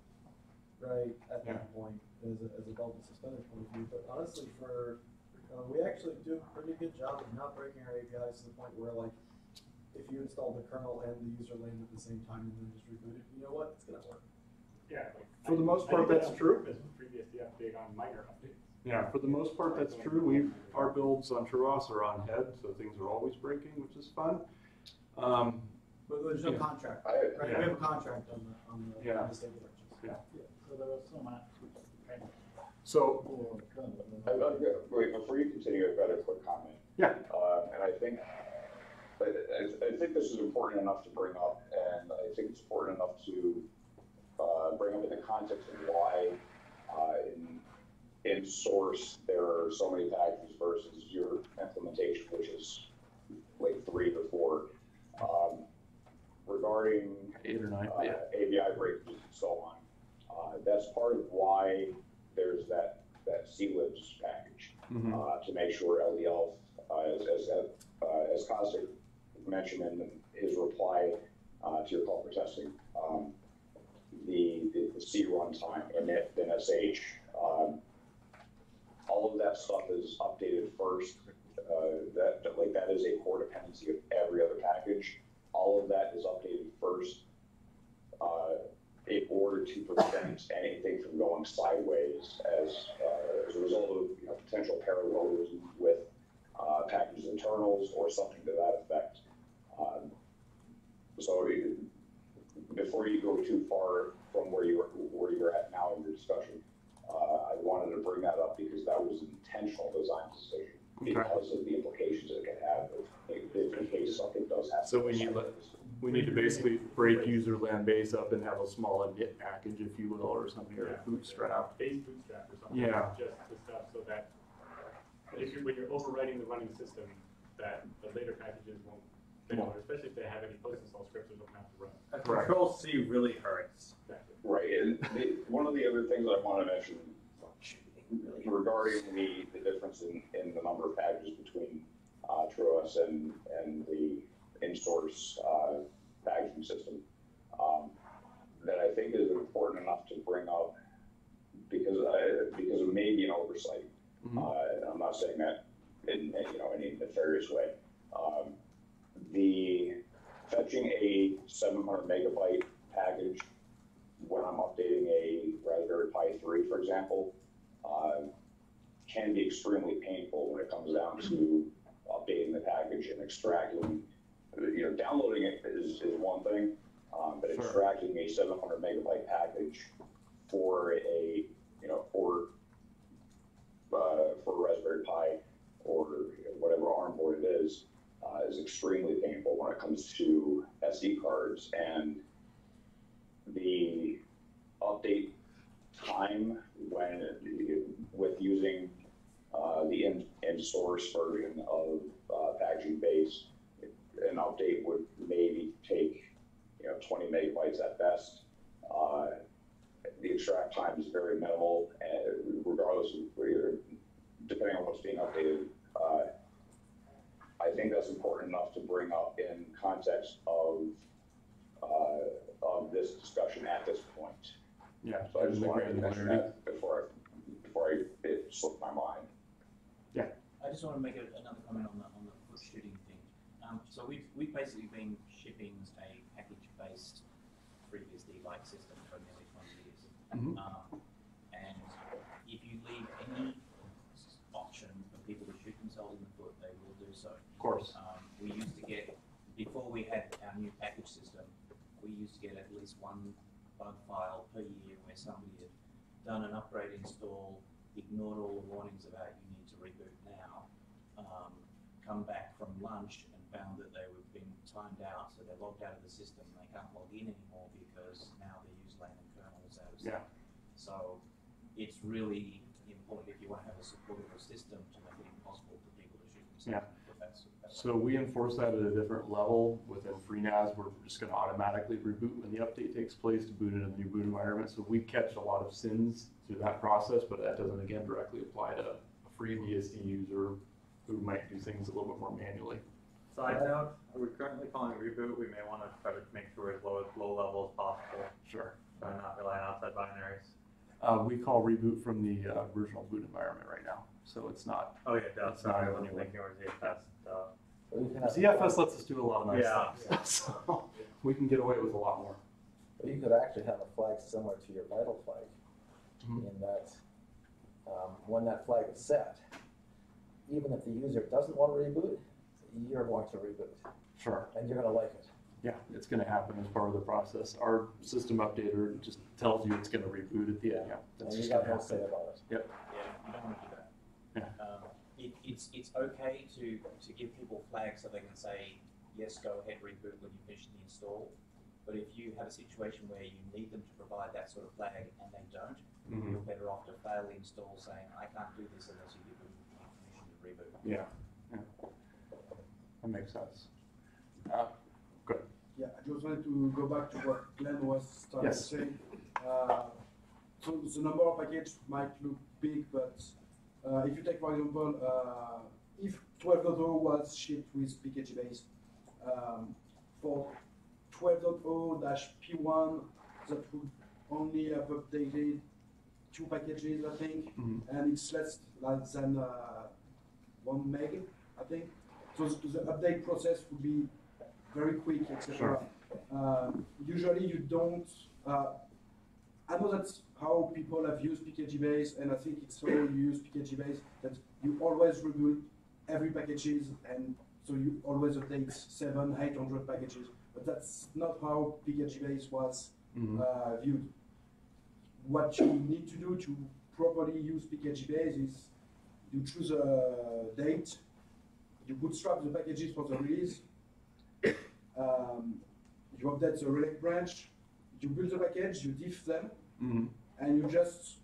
Right, at Yeah. that point, as a, as a belt and suspender point of view, but honestly, for, uh, we actually do a pretty good job of not breaking our APIs to the point where like, if you install the kernel and the user land at the same time and then just reboot it, you know what, it's gonna work. Yeah. like, For the I- most I part, did that that's on true. purpose with FreeBSD update on minor updates. yeah, for the most part, that's true. We, our builds on TrueOS are on head, so things are always breaking, which is fun. Um, But there's no Yeah. contract, I, right, we have a contract on the, on the, Yeah. on the stable versions. Yeah. Yeah, so there are some apps which depend so, more on the kernel than. I, I, wait, before you continue, I've got a quick comment. Yeah. Uh, and I think, I, I, I think this is important enough to bring up, and I think it's important enough to, uh, bring up in the context of why, uh, in, in source, there are so many packages versus your implementation, which is like three to four. Um, regarding eight or nine, uh, yeah. ABI breakages and so on. Uh, that's part of why there's that, that CLIBS package, Mhm. uh, to make sure LDL, uh, as, as, uh, as Kostik mentioned in his reply, uh, to your call for testing, um, the, the, the C runtime and then SH, um, all of that stuff is updated first. Uh, that, that- like, that is a core dependency of every other package. All of that is updated first, uh, in order to prevent anything from going sideways as, uh, as a result of, you know, potential parallelism with, uh, packages internals or something to that effect. Um, so it- before you go too far from where you are, where you're at now in your discussion, uh, I wanted to bring that up because that was an intentional design decision Okay. because of the implications it could have if, if in case something does happen. So when you let, We need to basically break user land base up and have a small init package, if you will, or something, or Yeah. a bootstrap. Base bootstrap or something. Yeah. Just the stuff so that if you, when you're overwriting the running system, that the later packages won't fail, Won't. especially if they have any post-install scripts that don't have to run. A Correct. Control C really hurts. Exactly. Right, and the, one of the other things I want to mention regarding the, the difference in, in the number of packages between, uh, TrueOS and, and the in-source, uh, packaging system, um, that I think is important enough to bring up because I, because it may be an oversight. Mhm. Uh, I'm not saying that in, you know, any nefarious way. Um, the fetching a seven hundred megabyte package when I'm updating a Raspberry Pi three, for example, uh, can be extremely painful when it comes down to updating the package and extracting, you know, downloading it is, is one thing, um, but Sure. extracting a seven hundred megabyte package for a, you know, for, uh, for a Raspberry Pi or whatever ARM board it is, uh, is extremely painful when it comes to SD cards and the update time when with using uh, the in, in source version of uh, packaging base, an update would maybe take you know 20 megabytes at best. Uh, the extract time is very minimal, regardless of depending on what's being updated. Uh, I think that's important enough to bring up in context of uh, of this discussion at this point. Yeah. So I just wanted to mention granularity. that before I, before I, it slipped my mind. Yeah. I just want to make a, another comment on the, on the foot shooting thing. Um, so we've, we've basically been shipping a package-based FreeBSD-like system for nearly twenty years. Mhm. Um, and if you leave any option for people to shoot themselves in the foot, they will do so. Of course. Um, we used to get, before we had our new package system, we used to get at least one bug file per year where somebody had done an upgrade install, ignored all the warnings about you need to reboot now, um, come back from lunch and found that they were being timed out, so they're logged out of the system, and they can't log in anymore because now the userland and kernel is out of sync. Yeah. So it's really important if you want to have a supportable system to make it impossible for people to shoot themselves. in the foot. That's, that's So we enforce that at a different level within FreeNAS. We're just gonna automatically reboot when the update takes place to boot it in the new boot environment. So we catch a lot of sins through that process, but that doesn't again directly apply to a FreeBSD user who might do things a little bit more manually. Side note, we're currently calling reboot, we may wanna try to make sure it's low, as low level as possible, Sure. so I'm not relying on outside binaries. Uh, we call reboot from the uh, original boot environment right now, so it's not. Oh, yeah, that's not sorry, I was thinking it was duh. You can have- ZFS lets us do a lot of nice Yeah. things, so we can get away with a lot more. But you could actually have a flag similar to your vital flag, Mhm. in that, um, when that flag is set, even if the user doesn't want to reboot, you're going to reboot, Sure. and you're gonna like it. Yeah, it's gonna happen as part of the process. Our system updater just tells you it's gonna reboot at the end, yeah. That's And you just got gonna no say happen. about it. Yep. Yeah, you don't want to do that. Um, it, it's, it's okay to, to give people flags so they can say, yes, go ahead, reboot when you finish the install. But if you have a situation where you need them to provide that sort of flag and they don't, Mhm. you're better off to fail the install saying, I can't do this unless you give me permission to reboot. Yeah, yeah. That makes sense. Uh, good. Yeah, I just wanted to go back to what Glenn was starting to Yes. say. Uh, So the number of packages might look big, but uh, if you take, for example, uh, if 12.0 was shipped with PKG base, um, for 12.0-P1, that would only have updated two packages, I think, Mhm. and it's less less than uh, one meg, I think. So the the update process would be very quick, etc. Sure. Uh, usually you don't. I know that's how people have used PKGBase, and I think it's how you use PKGBase that you always reboot every packages, and so you always update seven, eight hundred packages. But that's not how PKG base was Mhm. uh, viewed. What you need to do to properly use PKGBase is you choose a date, you bootstrap the packages for the release, um, you update the releng branch, you build the package, you diff them, Mhm. and you just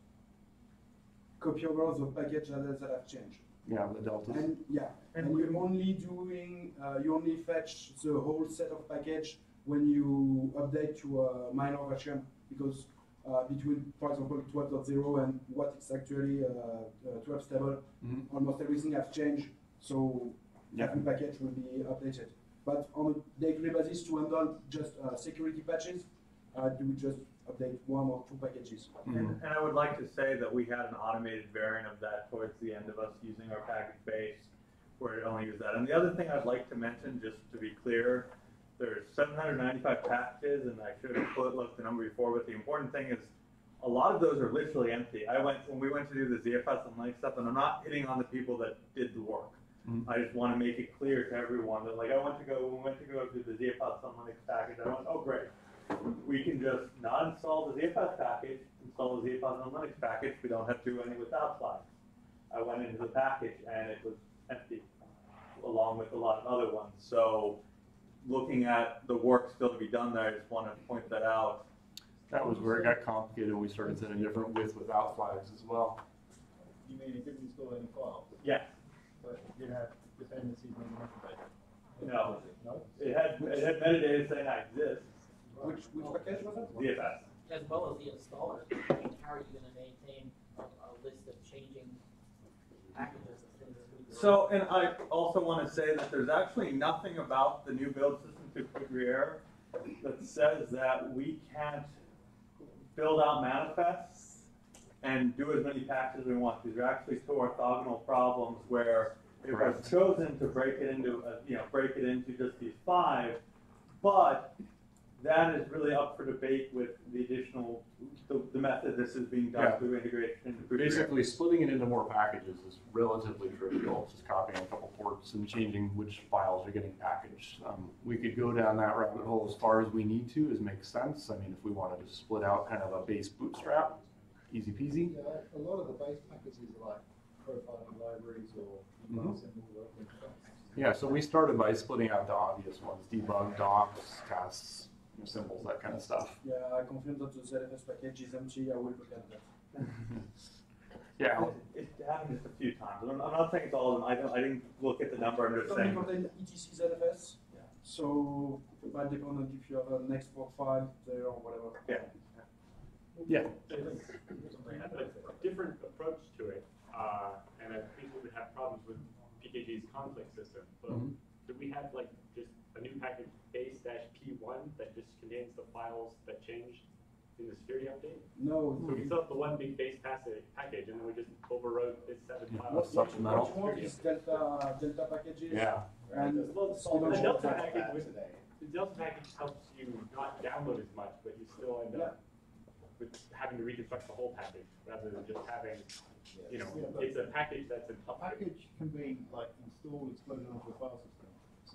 copy over the package that, that have changed. Yeah, the deltas. And yeah, and you're only doing, uh, you only fetch the whole set of package when you update to a minor version because uh, between, for example, 12.0 and what is actually uh, uh, 12 stable, Mhm. almost everything has changed. So Yeah. every package will be updated. But on a daily basis, to handle just uh, security patches, uh, do we just update one or two packages? Mhm. And, and I would like to say that we had an automated variant of that towards the end of us using our package base, where it only used that. And the other thing I'd like to mention, just to be clear, there's 795 packages, and I should have put looked the number before, but the important thing is a lot of those are literally empty. I went when we went to do the ZFS and like stuff, and I'm not hitting on the people that did the work. Mhm. I just want to make it clear to everyone that like I went to go when we went to go do the ZFS on Linux package. I went, oh great, we can just not install the ZFS package, install the ZFS on Linux package. We don't have to do any without flags. I went into the package and it was empty, along with a lot of other ones. So looking at the work still to be done there, I just want to point that out. That was where it got complicated. We started setting different with without flags as well. You mean it didn't install any files, Yes. but you had dependencies on the metadata? No. No? It had it had metadata saying I exist. Which, which package was it? ZFS. As well as the installer, I mean, how are you gonna maintain a, a list of changing packages and things as we go? So, and I also want to say that there's actually nothing about the new build system to Poudriere that says that we can't build out manifests and do as many packs as we want. These are actually two orthogonal problems where it was chosen to break it into, uh, you know, break it into just these five, but that is really up for debate with the additional, the, the method this is being done Yeah. through integration into Poudriere. Basically, splitting it into more packages is relatively trivial. It's Just copying a couple ports and changing which files are getting packaged. Um, we could go down that rabbit hole as far as we need to, as makes sense. I mean, if we wanted to split out kind of a base bootstrap, easy peasy. Yeah, a lot of the base packages are like profiling libraries or Mhm. symbol work. Yeah, so we started by splitting out the obvious ones: debug, docs, tests, you know, symbols, that kind of stuff. Yeah, I confirm that the ZFS package is empty. I will look at that. Yeah, It it happened just a few times. I'm I'm not saying it's all of them. I don't, I didn't look at the number. I'm It just only saying. contain etc ZFS. So it might depend on if you have an export file there or whatever. Yeah. yeah. We a different approach to it, uh, and I think we would have problems with PKG's conflict system. But Mhm. do we have like just a new package base dash P one that just contains the files that changed in the security update? No. So we set have the one big base package, package, and then we just overrode this seven Yeah, files. that's supplemental. What you want is delta, delta packages. Yeah. And Well, you the Delta package would, the Delta package helps you not download as much, but you still end up with having to reconstruct the whole package rather than just having, you know, Yeah, it's a package that's an A package can be like installed, exploded onto a file system.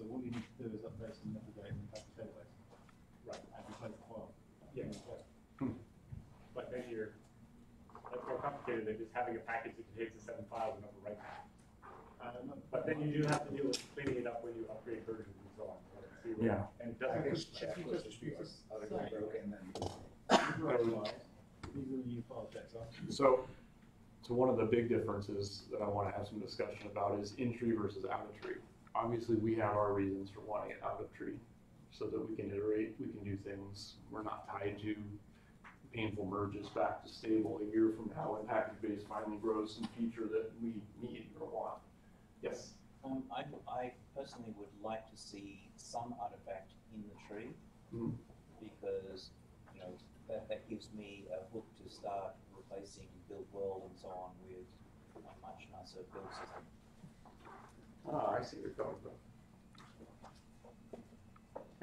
So all you need to do is update some metadata in the package database Right, and replace the file. yeah. But then you're, that's more complicated than just having a package that contains the seven files and overwrite them. Uh, But then you do have to deal with cleaning it up when you upgrade versions and so on. so Yeah. And it doesn't. Because if you just, if you broken, then. override files, these are the new file So, so one of the big differences that I want to have some discussion about is in tree versus out of tree. Obviously, we have our reasons for wanting it out of tree, so that we can iterate, we can do things. We're not tied to painful merges back to stable a year from now when package base finally grows some feature that we need or want. Yes. Um, I, I personally would like to see some artifact in the tree Mhm. because, you know, that, that gives me a hook to start replacing build world and so on with a much nicer build system. Ah, I see where you're coming from.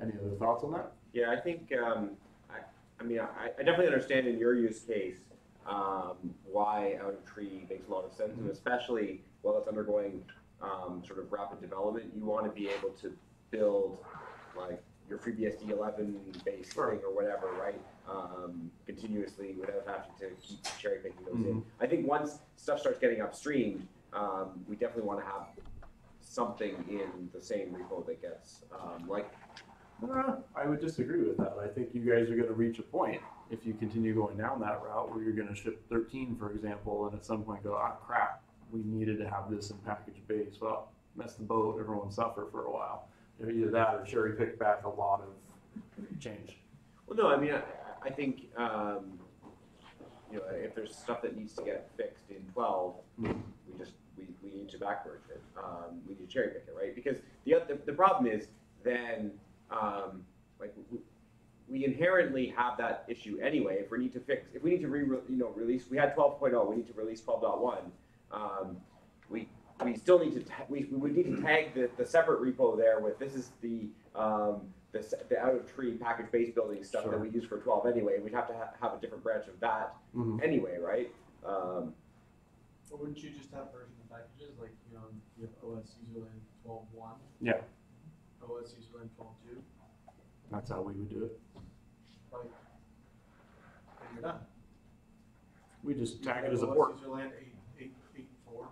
Any other thoughts on that? Yeah, I think, um, I, I mean, I, I definitely understand in your use case, um, why out of tree makes a lot of sense, and especially while it's undergoing, um, sort of rapid development, you want to be able to build, like, your FreeBSD eleven based Sure. thing or whatever, right? Um, continuously without having to keep cherry picking those in. Mhm. I think once stuff starts getting upstreamed, um, we definitely want to have something in the same repo that gets, um, like, Uh, I would disagree with that. I think you guys are gonna reach a point, if you continue going down that route, where you're gonna ship thirteen, for example, and at some point go, ah, crap, we needed to have this in package base. Well, mess the boat, everyone suffer for a while. Either that or cherry pick back a lot of change. Well, no, I mean, I, I think, um, you know, if there's stuff that needs to get fixed in twelve, we just, we, we need to backwards it. Um, we need to cherry pick it, right? Because the, the, the problem is then, um, like, we inherently have that issue anyway. If we need to fix, if we need to re, you know, release, we had 12.0, we need to release 12.1. Um, we, we still need to, we, we would need to tag the, the separate repo there with, this is the, um, the, the out of tree package base building stuff Sure. that we use for 12 anyway. We'd have to ha- have a different branch of that Mhm. anyway, right? Um, But wouldn't you just have version of packages, like, you know, you have OS userland twelve one, Yeah, OS userland twelve two, that's how we would do it. like, and you're done. We just tag it You as a have port. OS userland eight, eight, eight four.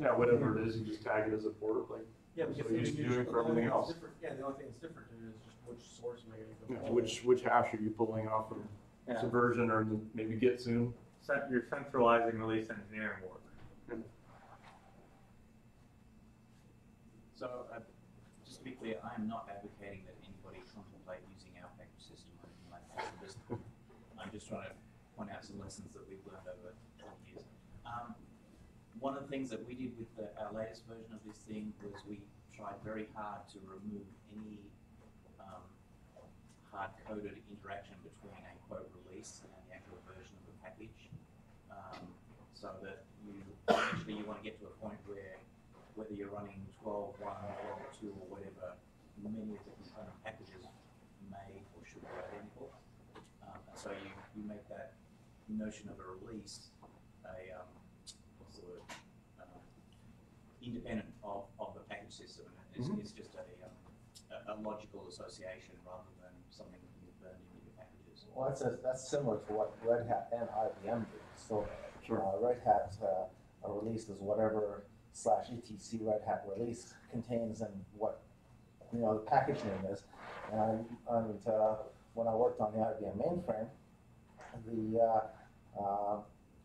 Yeah, whatever it is, you just tag it as a port, like, Yeah, that's because what you you used to just- doing the for only everything thing that's else. different- Yeah, the only thing that's different in it is just which source am I gonna Yeah, go for. which, which hash are you pulling off from Yeah. Subversion or maybe Git soon? Cent- You're centralizing release engineering work. Hmm. So, uh, just to be clear, I am not advocating that anybody contemplate using our package system or anything like that. I'm just, I'm just trying to point out some lessons that we've learned over twenty years. Um, one of the things that we did with the, our latest version of this thing was we tried very hard to remove any um, hard-coded interaction between a quote release and the actual version of the package. Um, so that you, eventually you want to get to a point where whether you're running 12, 1, 12, 2, or whatever, many of the component packages may or should be identical. Um, and so you, you make that notion of a release a, um, what's the word, um, independent of, of the package system. And it's, Mhm. it's just a, um, a, a logical association rather than something that you burn into your packages. Well, that's, a- that's similar to what Red Hat and IBM do. So, Sure. uh, Red Hat, uh, are released whatever slash etc Red Hat release contains and what, you know, the package name is. And, and, uh, when I worked on the IBM mainframe, the, uh, uh,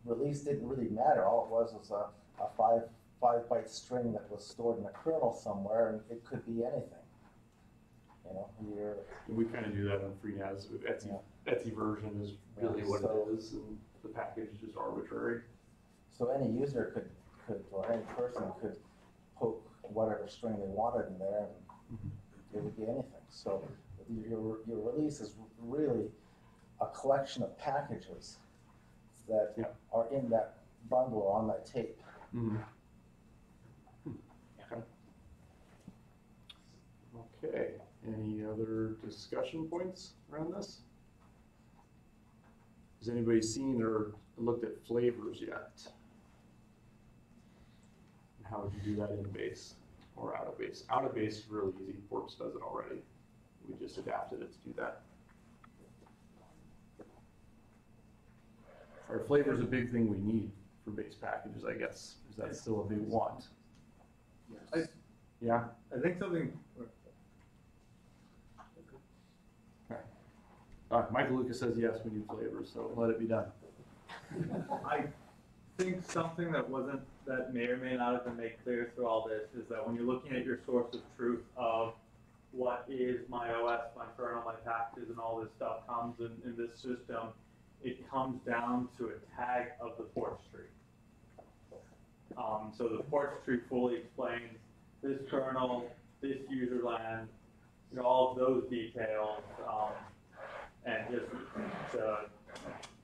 release didn't really matter. All it was was a, a five, five byte string that was stored in a kernel somewhere and it could be anything. You know, you're, We kind of do that on FreeNAS Etsy. Etsy version is really Yeah, what so- it is, and the package is just arbitrary. So any user could, could, or any person could poke whatever string they wanted in there and it would be anything. So your, your release is really a collection of packages that Yeah. are in that bundle or on that tape. Mhm. Okay. Okay, any other discussion points around this? Has anybody seen or looked at flavors yet? And How would you do that in base or out of base? Out of base is really easy, Porps does it already. We just adapted it to do that. Our flavor is a big thing we need for base packages, I guess. Is that still a big want? I, Yeah? I think something, Uh, Michael Lucas says yes, we need flavors, so let it be done. I think something that wasn't, that may or may not have been made clear through all this is that when you're looking at your source of truth of what is my OS, my kernel, my packages, and all this stuff comes in, in this system, it comes down to a tag of the port tree. Um, so the port tree fully explains this kernel, this user land, you know, all of those details, um, and just, uh,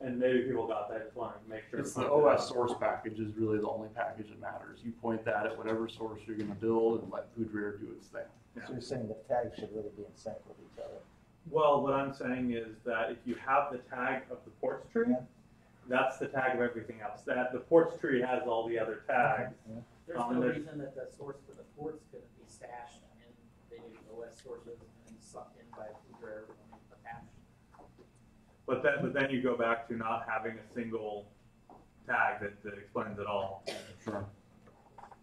and maybe people got that, just wanted to make sure. It's the to point that OS out. source package is really the only package that matters. You point that at whatever source you're gonna build and let Poudriere do its thing. So you're saying the tags should really be in sync with each other. Well, what I'm saying is that if you have the tag of the ports tree, that's the tag of everything else. That, the ports tree has all the other tags. There's Um, no there's- reason that the source for the ports couldn't be stashed in the OS sources and sucked in by Flutter attached. But then, but then you go back to not having a single tag that, that explains it all. Sure.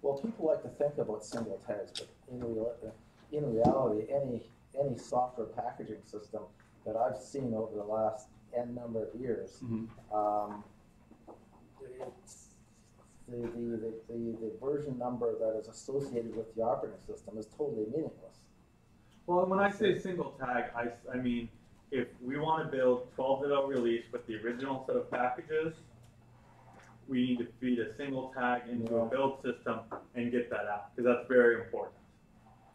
Well, people like to think about single tags, but in real, in reality, any any software packaging system that I've seen over the last N number of years, Mhm. um, it's, the, the, the, the, the version number that is associated with the operating system is totally meaningless. Well, when I say single tag, I, I mean, if we wanna build twelve ditto release with the original set of packages, we need to feed a single tag into a build system and get that out, cause that's very important.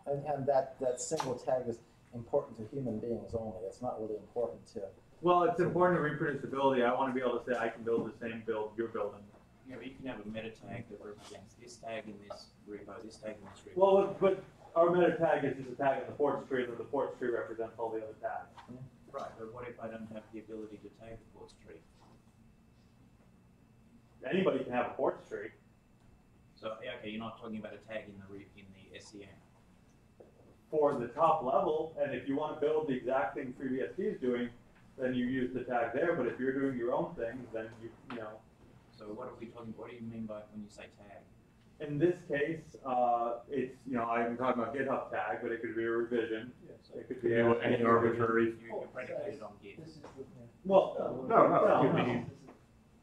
And, and that, that single tag is important to human beings only, it's not really important to, Well, it's important to reproducibility, I wanna be able to say I can build the same build you're building. Yeah, but you can have a meta tag that represents this tag in this repo, this tag in this repo. Well, but our meta tag is just a tag on the ports tree, and then the ports tree represents all the other tags. Mm-hmm. Right, but what if I don't have the ability to tag a ports tree? Anybody can have a ports tree. So, okay, you're not talking about a tag in the re, in the SCM. for the top level, and if you want to build the exact thing FreeBSD is doing, then you use the tag there, but if you're doing your own thing, then you, you know. So what are we talking, what do you mean by when you say tag? In this case, uh, it's, you know, I'm talking about GitHub tag, but it could be a revision. It could be a- Any arbitrary. You, you're predicated on Git. Well, No, no, it could no. be,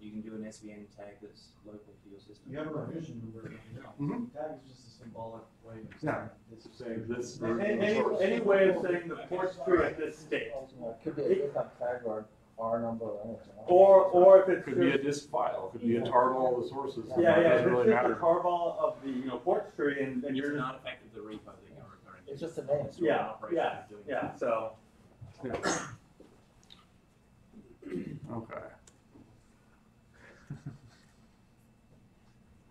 You can do an SVN tag that's local to your system. You have a revision to where, Mhm. tag is just a symbolic way of Yeah. saying this is. saying this. A- Any, any way of saying the ports tree at this state. it could be a GitHub tag or R number or anything. Or, or if it's Could be a disk file, could be a tarball of the sources. yeah, yeah, It if doesn't really it's just matter. a tarball of the, you know, ports tree and, and It's you're, an artifact of the repo that you're referring to. It's just a name. It's yeah, yeah, yeah, so. Okay.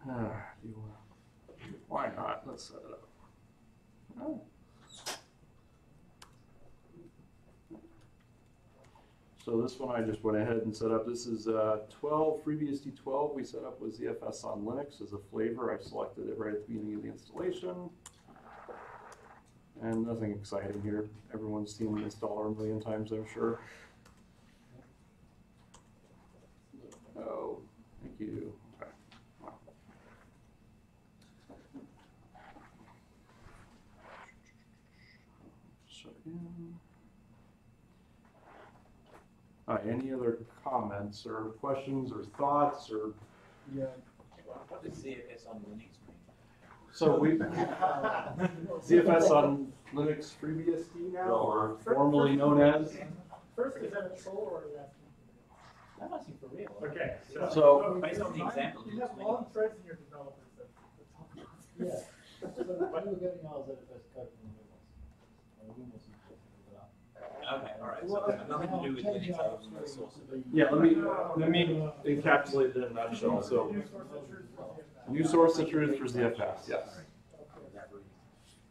Ah, you wanna- Why not? Let's set it up. Oh. So this one I just went ahead and set up. This is uh, 12, FreeBSD 12 we set up with ZFS on Linux as a flavor. I selected it right at the beginning of the installation. And nothing exciting here. Everyone's seen the installer a million times, I'm sure. Oh, thank you. Okay. Wow. Second. Uh, any other comments or questions or thoughts or? Yeah. ZFS on Linux? So we, have ZFS on Linux FreeBSD now, or formerly known as? First, is that a troll or is that? I'm asking for real. Okay, so. So- Based on the example, You have long threads in your developers that. Yeah. So we were getting our ZFS code from Windows. Uh, Windows is just with that. Okay, all right, so it's nothing to do with Linux other than the source of it. Yeah, let me, let me encapsulate it in a nutshell. So, new source of truth for ZFS, yes.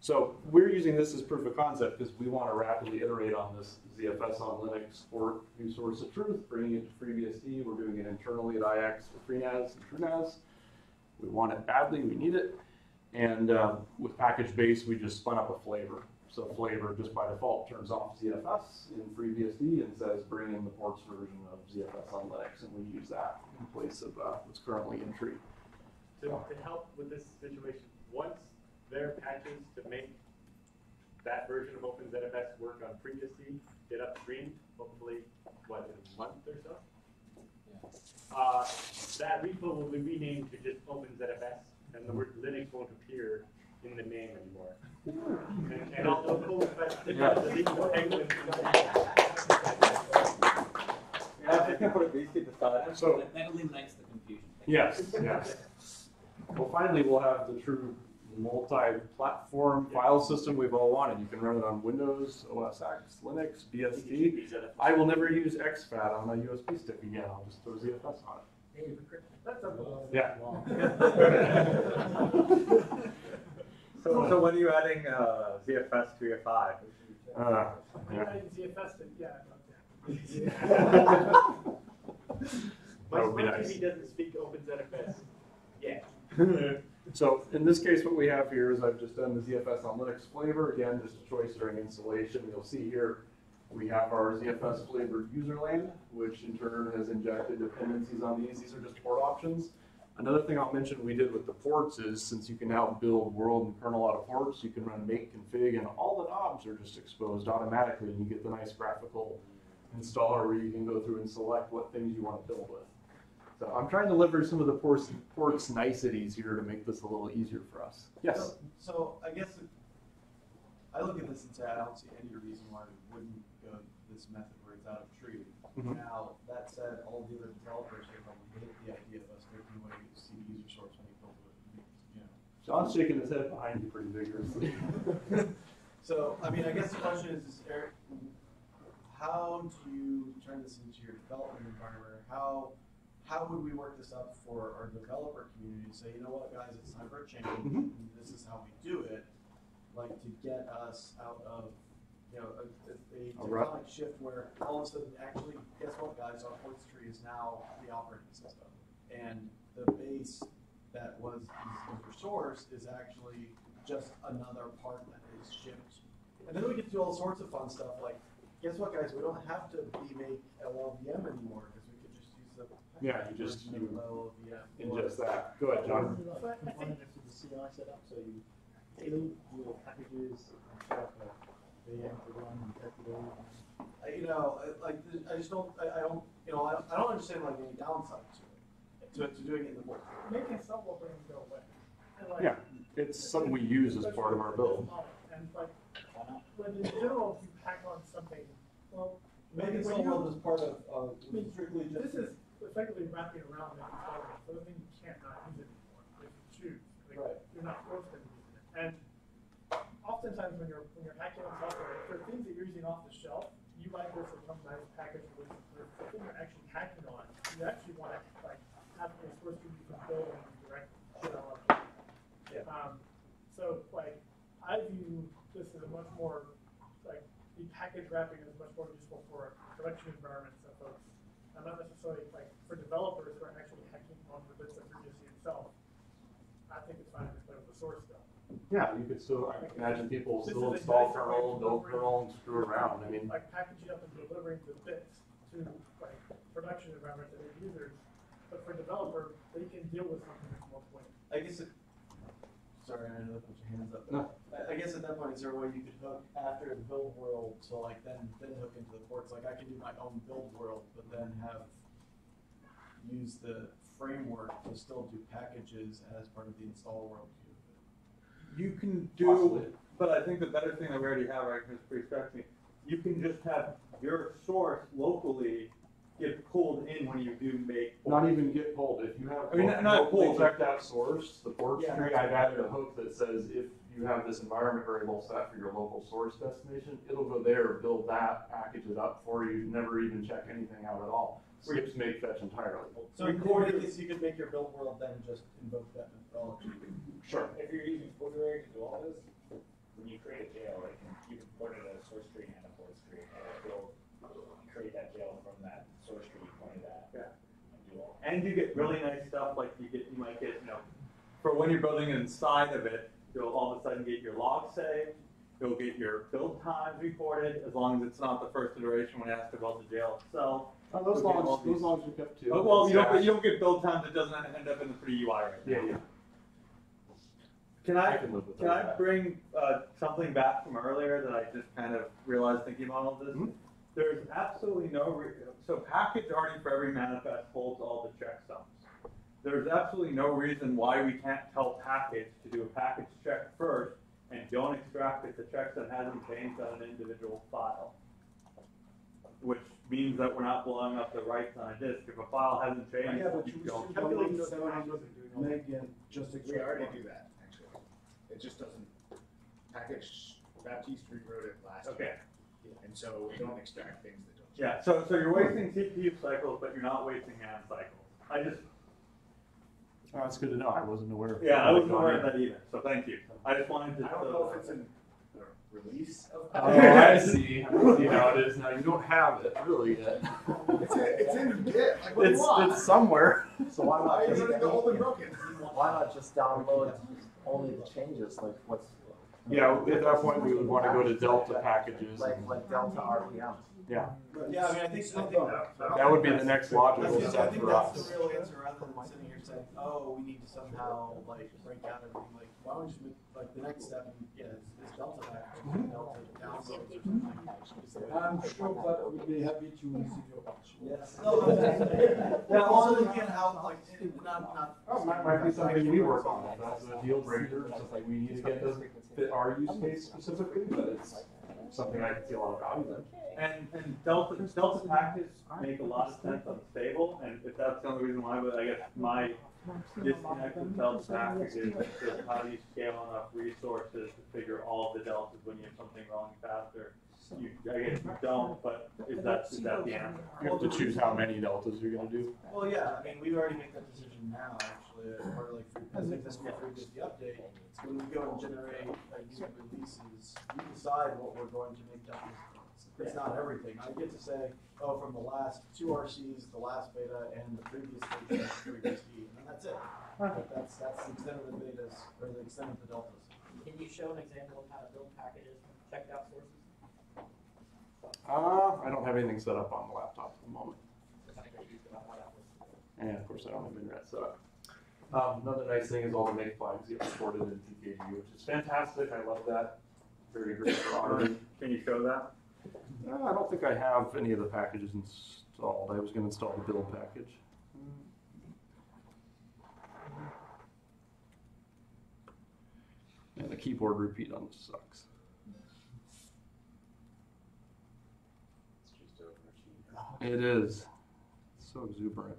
So we're using this as proof of concept because we want to rapidly iterate on this ZFS on Linux for new source of truth, bringing it to FreeBSD. We're doing it internally at IX for FreeNAS and TrueNAS. We want it badly, we need it. And uh, with package base, we just spun up a flavor. So flavor just by default turns off ZFS in FreeBSD and says bring in the ports version of ZFS on Linux, and we use that in place of uh, what's currently in tree. To, to help with this situation, once there are patches to make that version of OpenZFS work on FreeBSD, get upstream, hopefully, what, in a month or so? Uh, that repo will be renamed to just OpenZFS, and the word Linux won't appear in the name anymore. And, and all those cool, but the, Yeah. the legal penguins. Yeah, I can put a VC beside it. So That- eliminates the confusion. Yes, yes. Well, finally, we'll have the true multi-platform file system we've all wanted. You can run it on Windows, OS X, Linux, BSD. I will never use exFAT on my USB stick again. I'll just throw ZFS on it. That's a. Yeah. So, so when are you adding, uh, ZFS to your five? Uh, yeah. I ZFS it, yeah, My That would be smart nice. TV doesn't speak OpenZFS yet. So in this case, what we have here is I've just done the ZFS on Linux flavor. Again, just a choice during installation. You'll see here, we have our ZFS flavored userland, which in turn has injected dependencies on these. These are just port options. Another thing I'll mention we did with the ports is since you can now build world and kernel out of ports, you can run make config and all the knobs are just exposed automatically and you get the nice graphical installer where you can go through and select what things you want to build with. So I'm trying to leverage some of the ports, ports niceties here to make this a little easier for us. Yes. So, so I guess I look at this and say I don't see any reason why we wouldn't go this method where it's out of tree. Mhm. Now, that said, all the other developers here probably hate the idea of us taking away CD user source when you build it, you know. John's shaking his head behind you pretty vigorously. So, I mean, I guess the question is, is Eric, how do you turn this into your development environment? How, how would we work this up for our developer community to say, you know what, guys, it's time for a change, Mhm. and this is how we do it, like to get us out of, you know, a, a, a tectonic shift where all of a sudden, actually, guess what, guys, our ports tree is now the operating system. And the base that was user source is actually just another part that is shipped. And then we get to do all sorts of fun stuff like, guess what, guys, we don't have to be make LLVM anymore because we could just use the Yeah, you just- version of you LLVM. ingest that. Go ahead, John. Like, Define it for the CI setup, so you build your packages and set up a VM to run and test it all. You know, I- like, I just don't, I, I don't, you know, I don't, I don't understand like any downside to it, to, to doing it in the board. Making some will bring go away. And like, Yeah, it's something we use as part of our build. And like, when in general, if you pack on something, well. Making when some you- world is part of, uh, I mean, strictly just. This is effectively wrapping around the installer, so the thing you can't not use it anymore, if you choose. Like, Right. You're not forced to use it. And oftentimes when you're, when you're hacking on software, if there are things that you're using off the shelf, you might go for some nice package with, with the thing you're actually hacking on, you actually want to like have a source code you can build direct. Yeah. Um, so like, I view this as a much more, like, the package wrapping is much more useful for production environments and folks. And not necessarily like for developers who are actually hacking on the bits of FreeBSD itself. I think it's fine to play with the source stuff. Yeah, you could still, I can imagine people This still is a install nicer way kernel, of build kernel, and screw around. I mean, Like packaging up and delivering the bits to like production environments and users. But for a developer, they can deal with something at one point. I guess it, sorry, I know that put your hands up. No. I, I guess at that point, is there a way you could hook after the build world, to like then, then hook into the ports, like I could do my own build world, but then have, use the framework to still do packages as part of the install world. You can do, Possibly. but I think the better thing that we already have, right, because pretty strikes me, you can just have your source locally get pulled in when you do make. not even get pulled. If you have I mean, not- not locally pulled, but- checked out source, the port Yeah. tree, I've added a hook that says if you have this environment variable set for your local source destination, it'll go there, build that, package it up for you, never even check anything out at all. Skips make fetch entirely. So in theory, you could make your build world then just invoke that methodology. Sure. If you're using Poudriere to do all this, when you create a jail, it can, you can port it as a source tree and a port tree, and it will create that jail from that source tree you pointed at. Yeah. And do all. And you get really nice stuff, like you get, you might get, you know, for when you're building inside of it, you'll all of a sudden get your log saved, you'll get your build times recorded, as long as it's not the first iteration when it has to build the jail itself. Oh, those You'll logs, those logs are kept too. Oh, well, you don't, Stash. you don't get build times that doesn't end up in the free UI right now. Yeah, yeah. Can I I, can can I bring, uh, something back from earlier that I just kind of realized thinking about all this? Mhm. There's absolutely no re, so package already for every manifest holds all the checksums. There's absolutely no reason why we can't tell package to do a package check first and don't extract if the checksum hasn't changed on an individual file. Which means that we're not blowing up the writes on a disk. If a file hasn't changed, Yeah, but you you don't. still calculate seven hundred meg and just We extract already one. do that, actually. It just doesn't, package, Baptiste rewrote it last Okay. Year. And so we don't extract things that don't. Yeah, so, so you're wasting CPU cycles, but you're not wasting RAM cycles. I just, Oh, that's good to know. I wasn't aware. of yeah, I wasn't aware of that either, so thank you. I just wanted to. I don't know if it's in the release of. Oh, I see. I see how it is now. You don't have it really yet. It's in, it's in Git, like what It's, want? it's somewhere. So why Why not is just, it all been broken? why not just download only the changes, like what's? Yeah, at that point, we would want to go to Delta packages. Like, and- like Delta RPM. Yeah. But yeah, I mean, I think, I think. That would be the next logical I think- I step think for that's us. the real answer, rather than sitting here saying, oh, we need to somehow like break down everything, like, why don't we just make, like, the next step, yeah, is, is Delta back, mm-hmm. Delta downloads or something. Mm-hmm. I'm sure that would be happy to receive your pitch. Yes. No, I'm just- Yeah, also looking at how, like, it- not, not. Oh, might, might be something we work on, that's a deal breaker, it's something we need to get to fit our use case specifically, but it's something I can see a lot of value in. And, and Delta, Delta packages make a lot of sense on the stable, and if that's the only reason why, but I guess my disconnect with Delta packages is how do you scale enough resources to figure all the deltas when you have something wrong faster? You, I guess you don't, but is that, is that the answer? You have to choose how many deltas you're gonna do. Well, yeah, I mean, we already make that decision now, actually, as part of like, free- as like this new three fifty update. When we go and generate like new releases, we decide what we're going to make that. It's not everything. I get to say, oh, from the last two RCs, the last beta, and the previous version of three fifty, and then that's it. But that's, that's the extent of the betas, or the extent of the deltas. Can you show an example of how to build packages from checked out sources? Uh, I don't have anything set up on the laptop at the moment. To kind of get used to how that was. And of course, I don't have internet set up. Um, another nice thing is all the make flags get recorded in PKG, which is fantastic. I love that. Very great for auditing. Can you show that? Uh, I don't think I have any of the packages installed. I was gonna install the build package. And the keyboard repeat on this sucks. It is. So exuberant.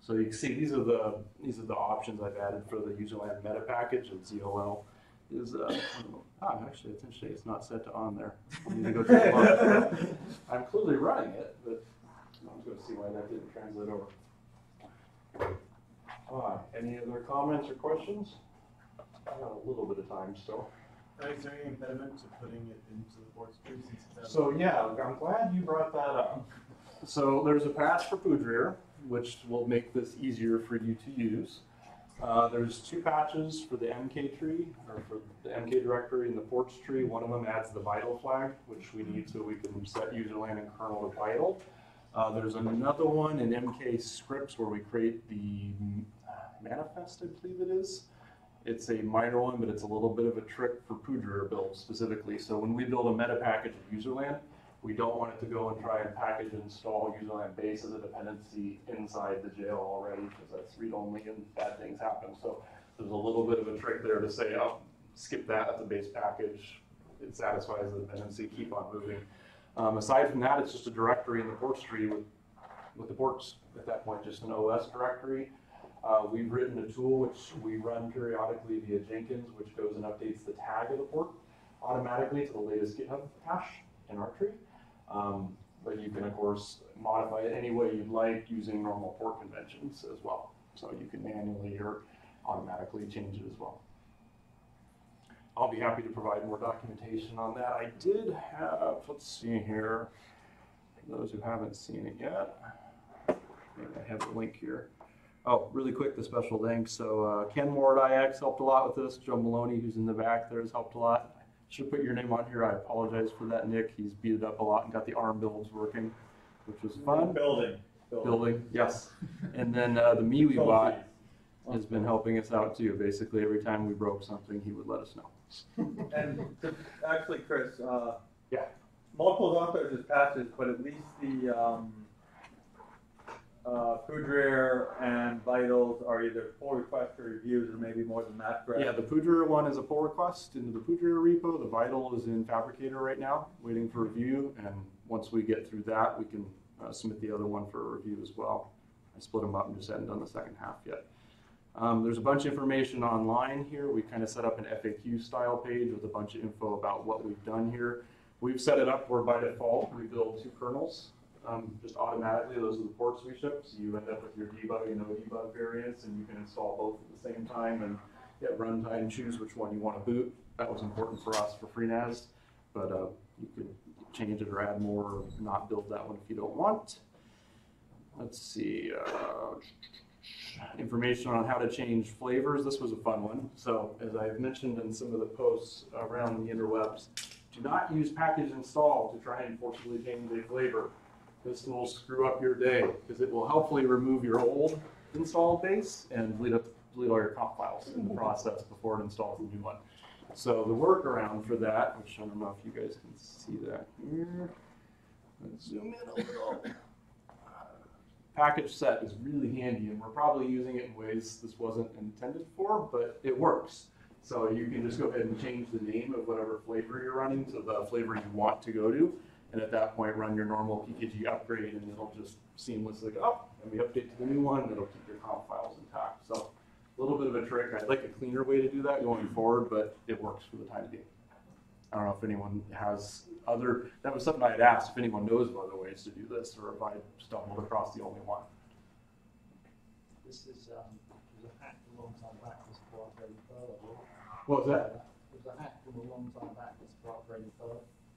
So you can see these are the these are the options I've added for the userland meta package and ZOL is uh ah, actually it's interesting it's not set to on there. I need to go take a look. I'm clearly running it, but I'm going to see why that didn't translate over. Uh, any other comments or questions? I got a little bit of time still. Is there any impediment to putting it into the board stream? So yeah, I'm glad you brought that up. So there's a patch for Poudriere, which will make this easier for you to use. Uh, there's two patches for the MK tree, or for the MK directory and the ports tree. One of them adds the vital flag, which we need so we can set userland and kernel to vital. Uh, there's another one in MK scripts where we create the manifest, I believe it is. It's a minor one, but it's a little bit of a trick for Poudriere build specifically. So when we build a meta package of userland, we don't want it to go and try and package and install userland base as a dependency inside the jail already, because that's read-only and bad things happen. So there's a little bit of a trick there to say, oh, skip that at the base package. It satisfies the dependency, keep on moving. Um, aside from that, it's just a directory in the ports tree with, with the ports, at that point, just an OS directory. Uh, we've written a tool which we run periodically via Jenkins, which goes and updates the tag of the port automatically to the latest GitHub hash in our tree. Um, but you can, of course, modify it any way you'd like using normal port conventions as well. So you can manually or automatically change it as well. I'll be happy to provide more documentation on that. I did have, let's see here, for those who haven't seen it yet, I have the link here. Oh, really quick, the special thanks. So uh, Ken at IX helped a lot with this. Joe Maloney, who's in the back there, has helped a lot. Should put your name on here. I apologize for that, Nick. He's beat it up a lot and got the arm builds working, which was fun. Building. Building, yes. And then uh, the MeWe bot has been helping us out too. Basically, every time we broke something, he would let us know. And to- actually, Kris, uh, Yeah. multiple authors is patches, but at least the, um, uh, and Vitals are either pull requests or reviews, or maybe more than that, correct? Yeah, the Poudriere one is a pull request into the Poudriere repo. The Vital is in Phabricator right now, waiting for review. And once we get through that, we can uh, submit the other one for review as well. I split them up and just hadn't done the second half yet. Um, there's a bunch of information online here. We kind of set up an FAQ style page with a bunch of info about what we've done here. We've set it up where by default we build two kernels um, just automatically. Those are the ports we ship. So you end up with your debug and no debug variants, and you can install both at the same time and at runtime choose which one you want to boot. That was important for us for FreeNAS, but uh, you could change it or add more or not build that one if you don't want. Let's see. Uh, information on how to change flavors. This was a fun one. So as I've mentioned in some of the posts around the interwebs, do not use package install to try and forcibly change a flavor. This will screw up your day because it will helpfully remove your old installed base and delete, up, delete all your conf files in the process before it installs the new one. So the workaround for that, which I don't know if you guys can see that here. Let's zoom in a little. Package set is really handy and we're probably using it in ways this wasn't intended for, but it works. So you can just go ahead and change the name of whatever flavor you're running to the flavor you want to go to. And at that point, run your normal PKG upgrade and it'll just seamlessly go, oh, and we update to the new one, and it'll keep your conf files intact. So a little bit of a trick. I'd like a cleaner way to do that going forward, but it works for the time being. I don't know if anyone has other, that was something I had asked, if anyone knows of other ways to do this, or if I stumbled across the only one. This is, um, was a hack a long time back, this for upgrading further. What was that? It was a hack from a long time back, this for upgrading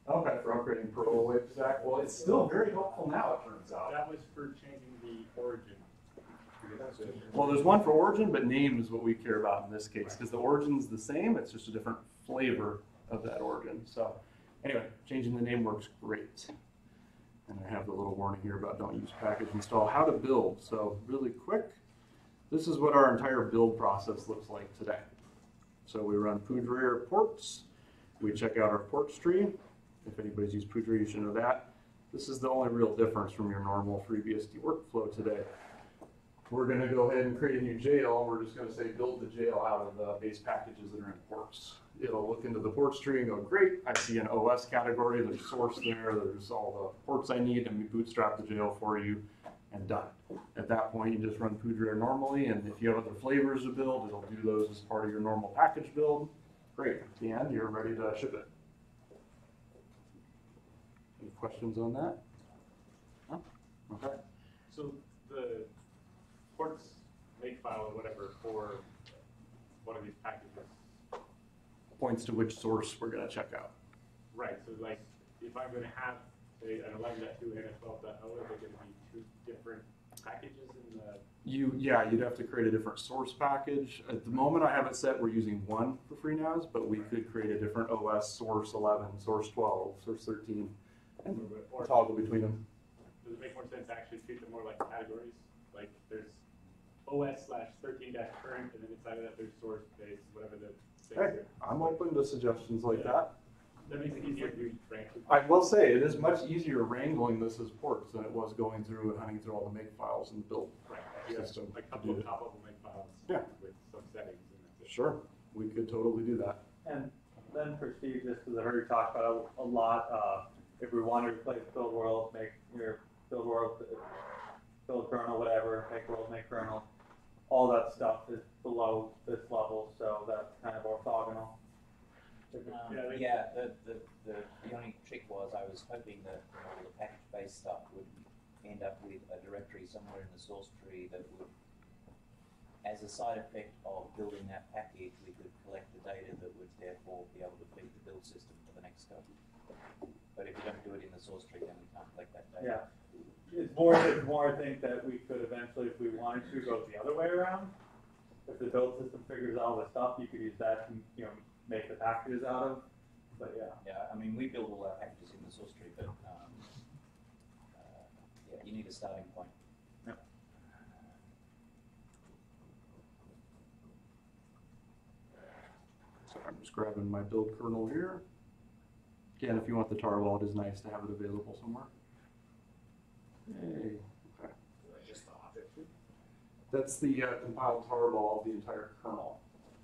further. Okay, for upgrading Pro Wave Stack. Well, it's still very helpful now, it turns out. That was for changing the origin. Well, there's one for origin, but name is what we care about in this case, because the origin's the same, it's just a different flavor of that origin. So, anyway, changing the name works great. And I have the little warning here about don't use package install. How to build. So, really quick, this is what our entire build process looks like today. So, we run Poudriere ports, we check out our ports tree. If anybody's used Poudriere, you should know that. This is the only real difference from your normal FreeBSD workflow today we're going to go ahead and create a new jail, we're just going to say build the jail out of the base packages that are in ports. It'll look into the ports tree and go, great, I see an OS category, there's source there, there's all the ports I need, and we bootstrap the jail for you, and done. At that point, you just run Poudriere normally, and if you have other flavors to build, it'll do those as part of your normal package build. Great, at the end, you're ready to ship it. Any questions on that? No? Okay. So the ports makefile or whatever for one of these packages. Points to which source we're gonna check out. Right, so like, if I'm gonna have a, an eleven dot two and a twelve dot oh, are they gonna be two different packages in the? You, yeah, you'd have to create a different source package. At the moment, I have it set, we're using one for FreeNAS, but we could create a different OS, source eleven, source twelve, source thirteen, and Or- toggle between them. Does it make more sense to actually treat them more like categories? Like there's OS slash thirteen dash current, and then inside of that there's source base, whatever the. things Hey, are. I'm open to suggestions like that. That makes it easier to do branch. I will say, it is much easier wrangling this as ports than it was going through and hunting through all the make files and build Right, you have system. a to couple of it. top level make files. Yeah. With some settings and that's it. Sure, we could totally do that. And then for Steve, just because I've heard you talk about it a lot, uh, if we want to replace build world, make your build world, build kernel, whatever, make world, make kernel, all that stuff is below this level, so that's kind of orthogonal. Um, Yeah, yeah, the, the, the, the only trick was I was hoping that you know, the package-based stuff would end up with a directory somewhere in the source tree that would, as a side effect of building that package, we could collect the data that would therefore be able to feed the build system for the next go. But if you don't do it in the source tree, then we can't collect that data. Yeah. It's more, it's more, I think that we could eventually, if we wanted to, go the other way around. If the build system figures out all the stuff, you could use that to, you know, make the packages out of, but yeah. Yeah, I mean, we build all our packages in the source tree, but, um, uh, yeah, you need a starting point. So I'm just grabbing my build kernel here. Again, if you want the tarball, it is nice to have it available somewhere. Hey, okay. Just the object. That's the uh, compiled tarball of the entire kernel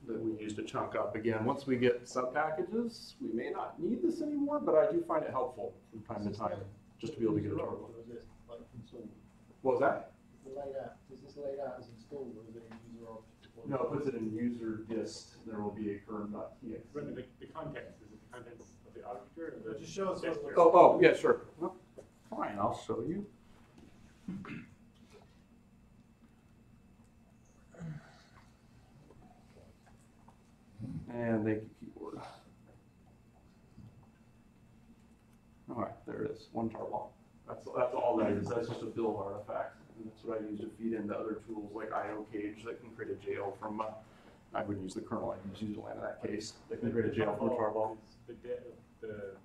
that we use to chunk up. Again, once we get sub packages, we may not need this anymore, but I do find it helpful from time to time, just to be able to get a User tarball. option, Or is it like installed? What was that? Is laid out, is this laid out as installed or is it in user option? No, it puts it in user dist, there will be a kern.txt. But the, the contents, is it the contents of the object or the? Just show us what? Oh, oh, yeah, sure. Well, Fine, I'll show you. And thank you, keyboard. All right, there it is, one tarball. That's, that's all that is, that's just a build artifact. And that's what I use to feed into other tools like iocage that can create a jail from, uh, I wouldn't use the kernel, I'd use userland in that case. That can create a jail from a tarball. Is The,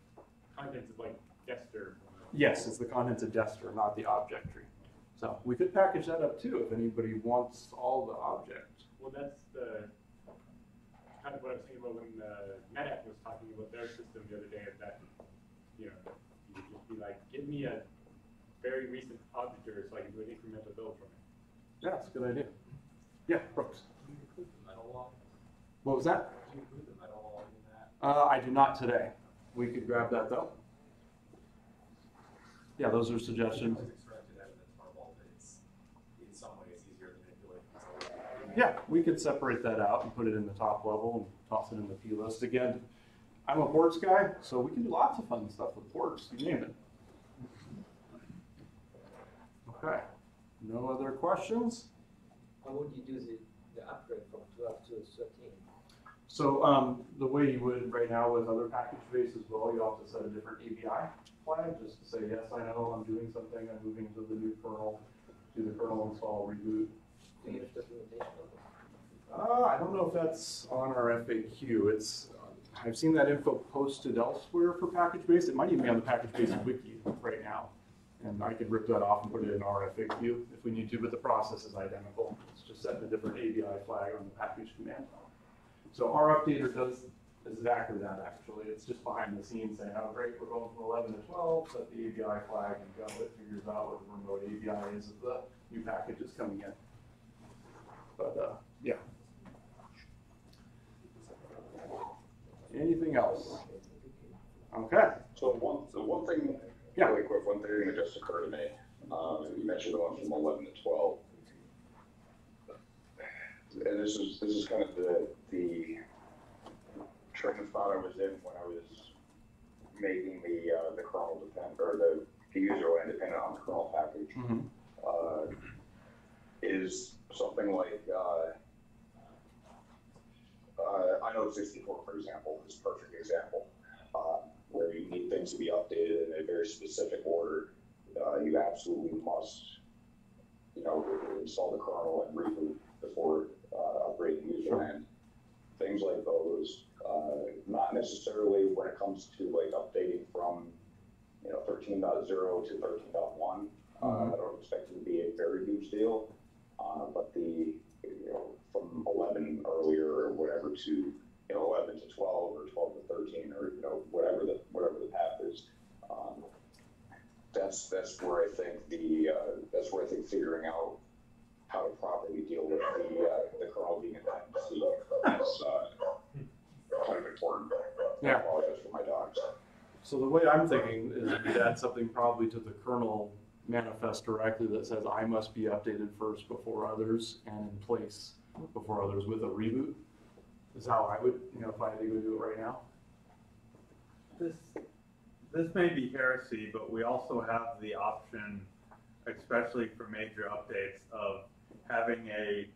contents of like DESTDIR. Yes, it's the contents of DESTDIR, not the object tree. So we could package that up too if anybody wants all the objects. Well, that's the, kind of what I was thinking about when, uh, NetApp was talking about their system the other day, is that, you know, you would just be like, give me a very recent object or so I can do an incremental build from it. Yeah, that's a good idea. Yeah, Brooks. Do you include the METALOG? What was that? Do you include the METALOG in that? Uh, I do not today. We could grab that though. Yeah, those are suggestions. It's extracted evidence from all, but it's in some ways easier to manipulate. so- Yeah, we could separate that out and put it in the top level and toss it in the P list. Again, I'm a ports guy, so we can do lots of fun stuff with ports, you name it. Okay, no other questions? How would you do the, the upgrade from twelve to thirteen? So, um, the way you would right now with other package base as well, you have to set a different ABI flag, just to say, yes, I know, I'm doing something, I'm moving to the new kernel, do the kernel install, reboot. Do you have documentation of it? Uh, I don't know if that's on our FAQ. It's, I've seen that info posted elsewhere for package base. It might even be on the package base wiki right now. And I could rip that off and put it in our FAQ if we need to, but the process is identical. It's just setting a different ABI flag on the package command. So our updater does exactly that actually. It's just behind the scenes saying, oh great, we're going from eleven to twelve, set the ABI flag and go. It figures out what the remote ABI is of the new packages coming in. But, uh, yeah. Anything else? Okay, So one, so one thing, Yeah. really quick, one thing that just occurred to me, um, you mentioned going from eleven to twelve. And this is, this is kind of the, the train of thought I was in when I was making the, uh, the kernel depend, or the, the user dependent on the kernel package. Mhm. Uh, is something like, uh, uh, ino64, for example, is a perfect example, uh, where you need things to be updated in a very specific order. Uh, you absolutely must, you know, install the kernel and reboot before, uh, upgrading user land. Things like those, uh, not necessarily when it comes to like updating from, you know, thirteen to 13.1. Uh, I don't expect it to be a very huge deal, uh, but the, you know, from eleven earlier or whatever to, you know, eleven to twelve or twelve to thirteen or, you know, whatever the, whatever the path is. Um, that's, that's where I think the, uh, that's where I think figuring out how to properly deal with the, uh, the kernel being a dependency is, uh, kind of important. I apologize for my dogs. so the way I'm thinking is we'd add something probably to the kernel manifest directly that says I must be updated first before others and in place before others with a reboot. Is how I would, you know, if I had to go do it right now. This, this may be heresy, but we also have the option, especially for major updates, of having a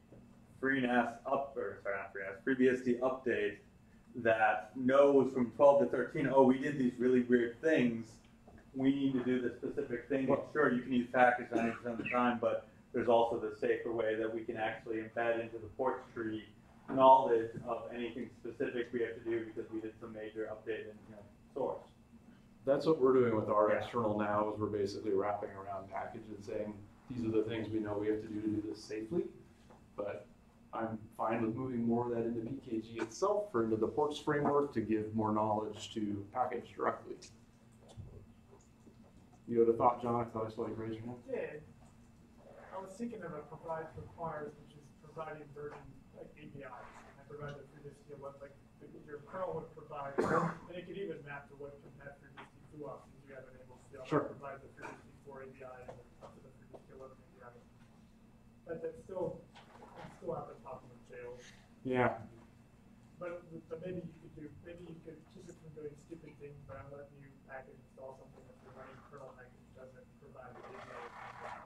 FreeNAS up, or sorry, not FreeNAS, FreeBSD update that knows from twelve to 13, oh, we did these really weird things. We need to do this specific thing. And Sure, you can use package ninety percent of the time, but there's also the safer way that we can actually embed into the ports tree knowledge of anything specific we have to do because we did some major update in, you know, source. That's what we're doing with our Yeah. external now is we're basically wrapping around package and saying, these are the things we know we have to do to do this safely. But I'm fine with moving more of that into PKG itself or into the ports framework to give more knowledge to package directly. You had a thought, John? I thought I saw you raise your hand. did, I was thinking of a provides requires, which is providing version, like APIs. I provide the FreeBSD, what, like, your kernel would provide, and it could even map to what can have FreeBSD two options you have enabled. So you Sure. Provide the FreeBSD four API and then up to the FreeBSD eleven API. But that's still, it's still at the top of the jail. Yeah, But, but maybe you could do, maybe you could keep it from doing stupid things by letting you package install something that the running kernel package doesn't provide the API.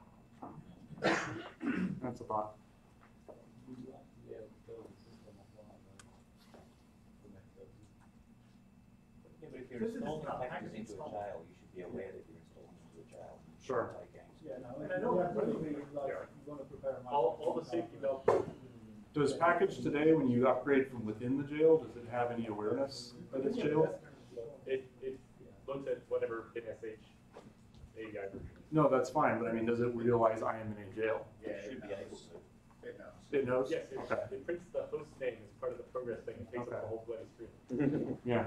that's a thought. Yeah, but if you're This is installing not packages package into a child, you should be aware that you're installing into a child. Sure. Like games. Yeah, no, And I know you that really, really- like, you wanna prepare a All, all the safety belts, Does package today, when you upgrade from within the jail, does it have any awareness of this jail? it, it floats at whatever NSH ABI version. No, that's fine, but I mean, does it realize I am in a jail? Yeah, it Should be able to. It knows. It knows? Yes, it, Okay. it prints the host name as part of the progress thing, it takes Okay. up the whole bloody screen. Yeah.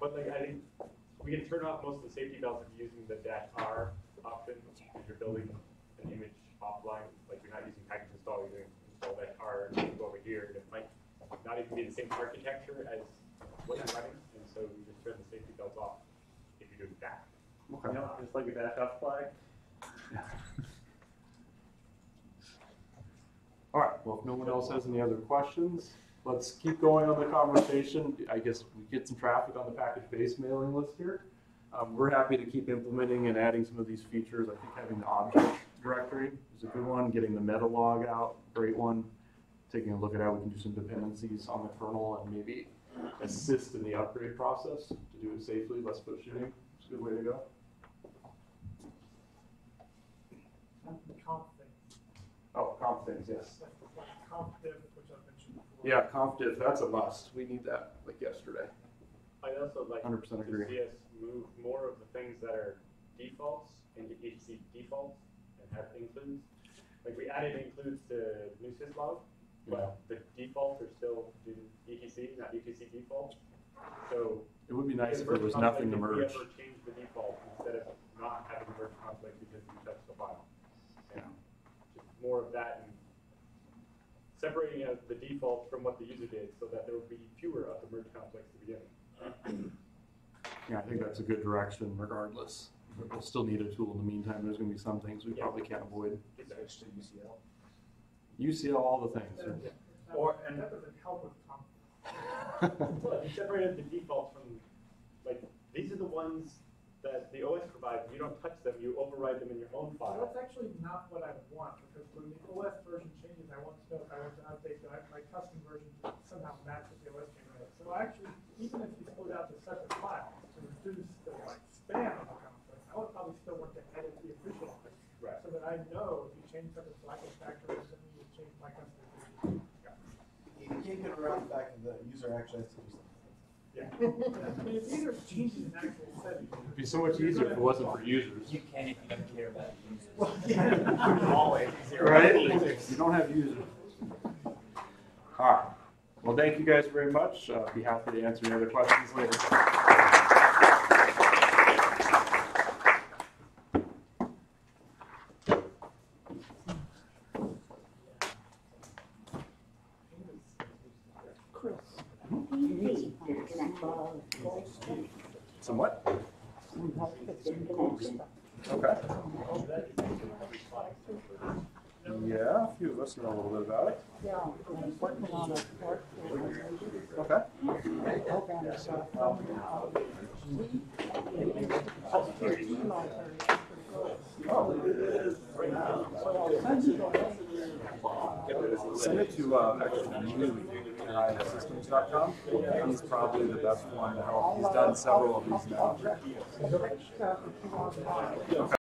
But like, I think, we can turn off most of the safety belts if you're using the dash R option, if you're building an image offline, like you're not using package install, you're doing install that R, and you go over here, and it might not even be the same architecture as what you're running, and so you just turn the safety belts off if you're doing that. Okay. You know, just like a dash off flag. All right, well, if no one else has any other questions, let's keep going on the conversation. I guess we get some traffic on the package-based mailing list here. Um, we're happy to keep implementing and adding some of these features. I think having the object directory is a good one, getting the meta log out, great one. Taking a look at how we can do some dependencies on the kernel and maybe assist in the upgrade process to do it safely, less foot shooting. It's a good way to go. Conf thing, Oh, conf things, yes. like, like conf diff, which I've mentioned before. Yeah, conf diff, that's a must. We need that like yesterday. I'd also like 100% to agree. see us move more of the things that are defaults into ETC defaults includes. Like we added includes to newsyslog, but the defaults are still ETC, not ETC default. So. It would be nice if there was nothing to merge. If we ever change the default instead of not having merge conflict because you touched the file. And just more of that and separating out the default from what the user did so that there would be fewer of the merge conflicts to begin with. Yeah, I think that's a good direction regardless. We'll still need a tool in the meantime. There's gonna be some things we probably can't avoid. Switch to UCL. UCL, all the things. That- Or- and- That doesn't help with conf. Well, if you separated the defaults from, like, these are the ones that the OS provides, you don't touch them, you override them in your own Well, file. that's actually not what I want, because when the OS version changes, I want to know if I want to update my, my custom version to somehow match with the OS change. So actually, even if you split out the separate files to reduce the like spam of the conflict, I would probably still want to edit the official thing. Right. So that I know if you change something to Slack factor, then you change my custom version. You can't get around the fact that the user actually has to do something. Yeah. I mean, it's either changes in actual settings. It'd be so much easier if it wasn't for users. You can if you don't care about users. Always. Right? You don't have users. All right. Well, thank you guys very much. Uh, be happy to answer any other questions later. Okay. Yeah, a few of us know a little bit about it. Yeah. Okay. Send it to, uh, actually, He's probably the best one to help. He's done several of these now. Okay.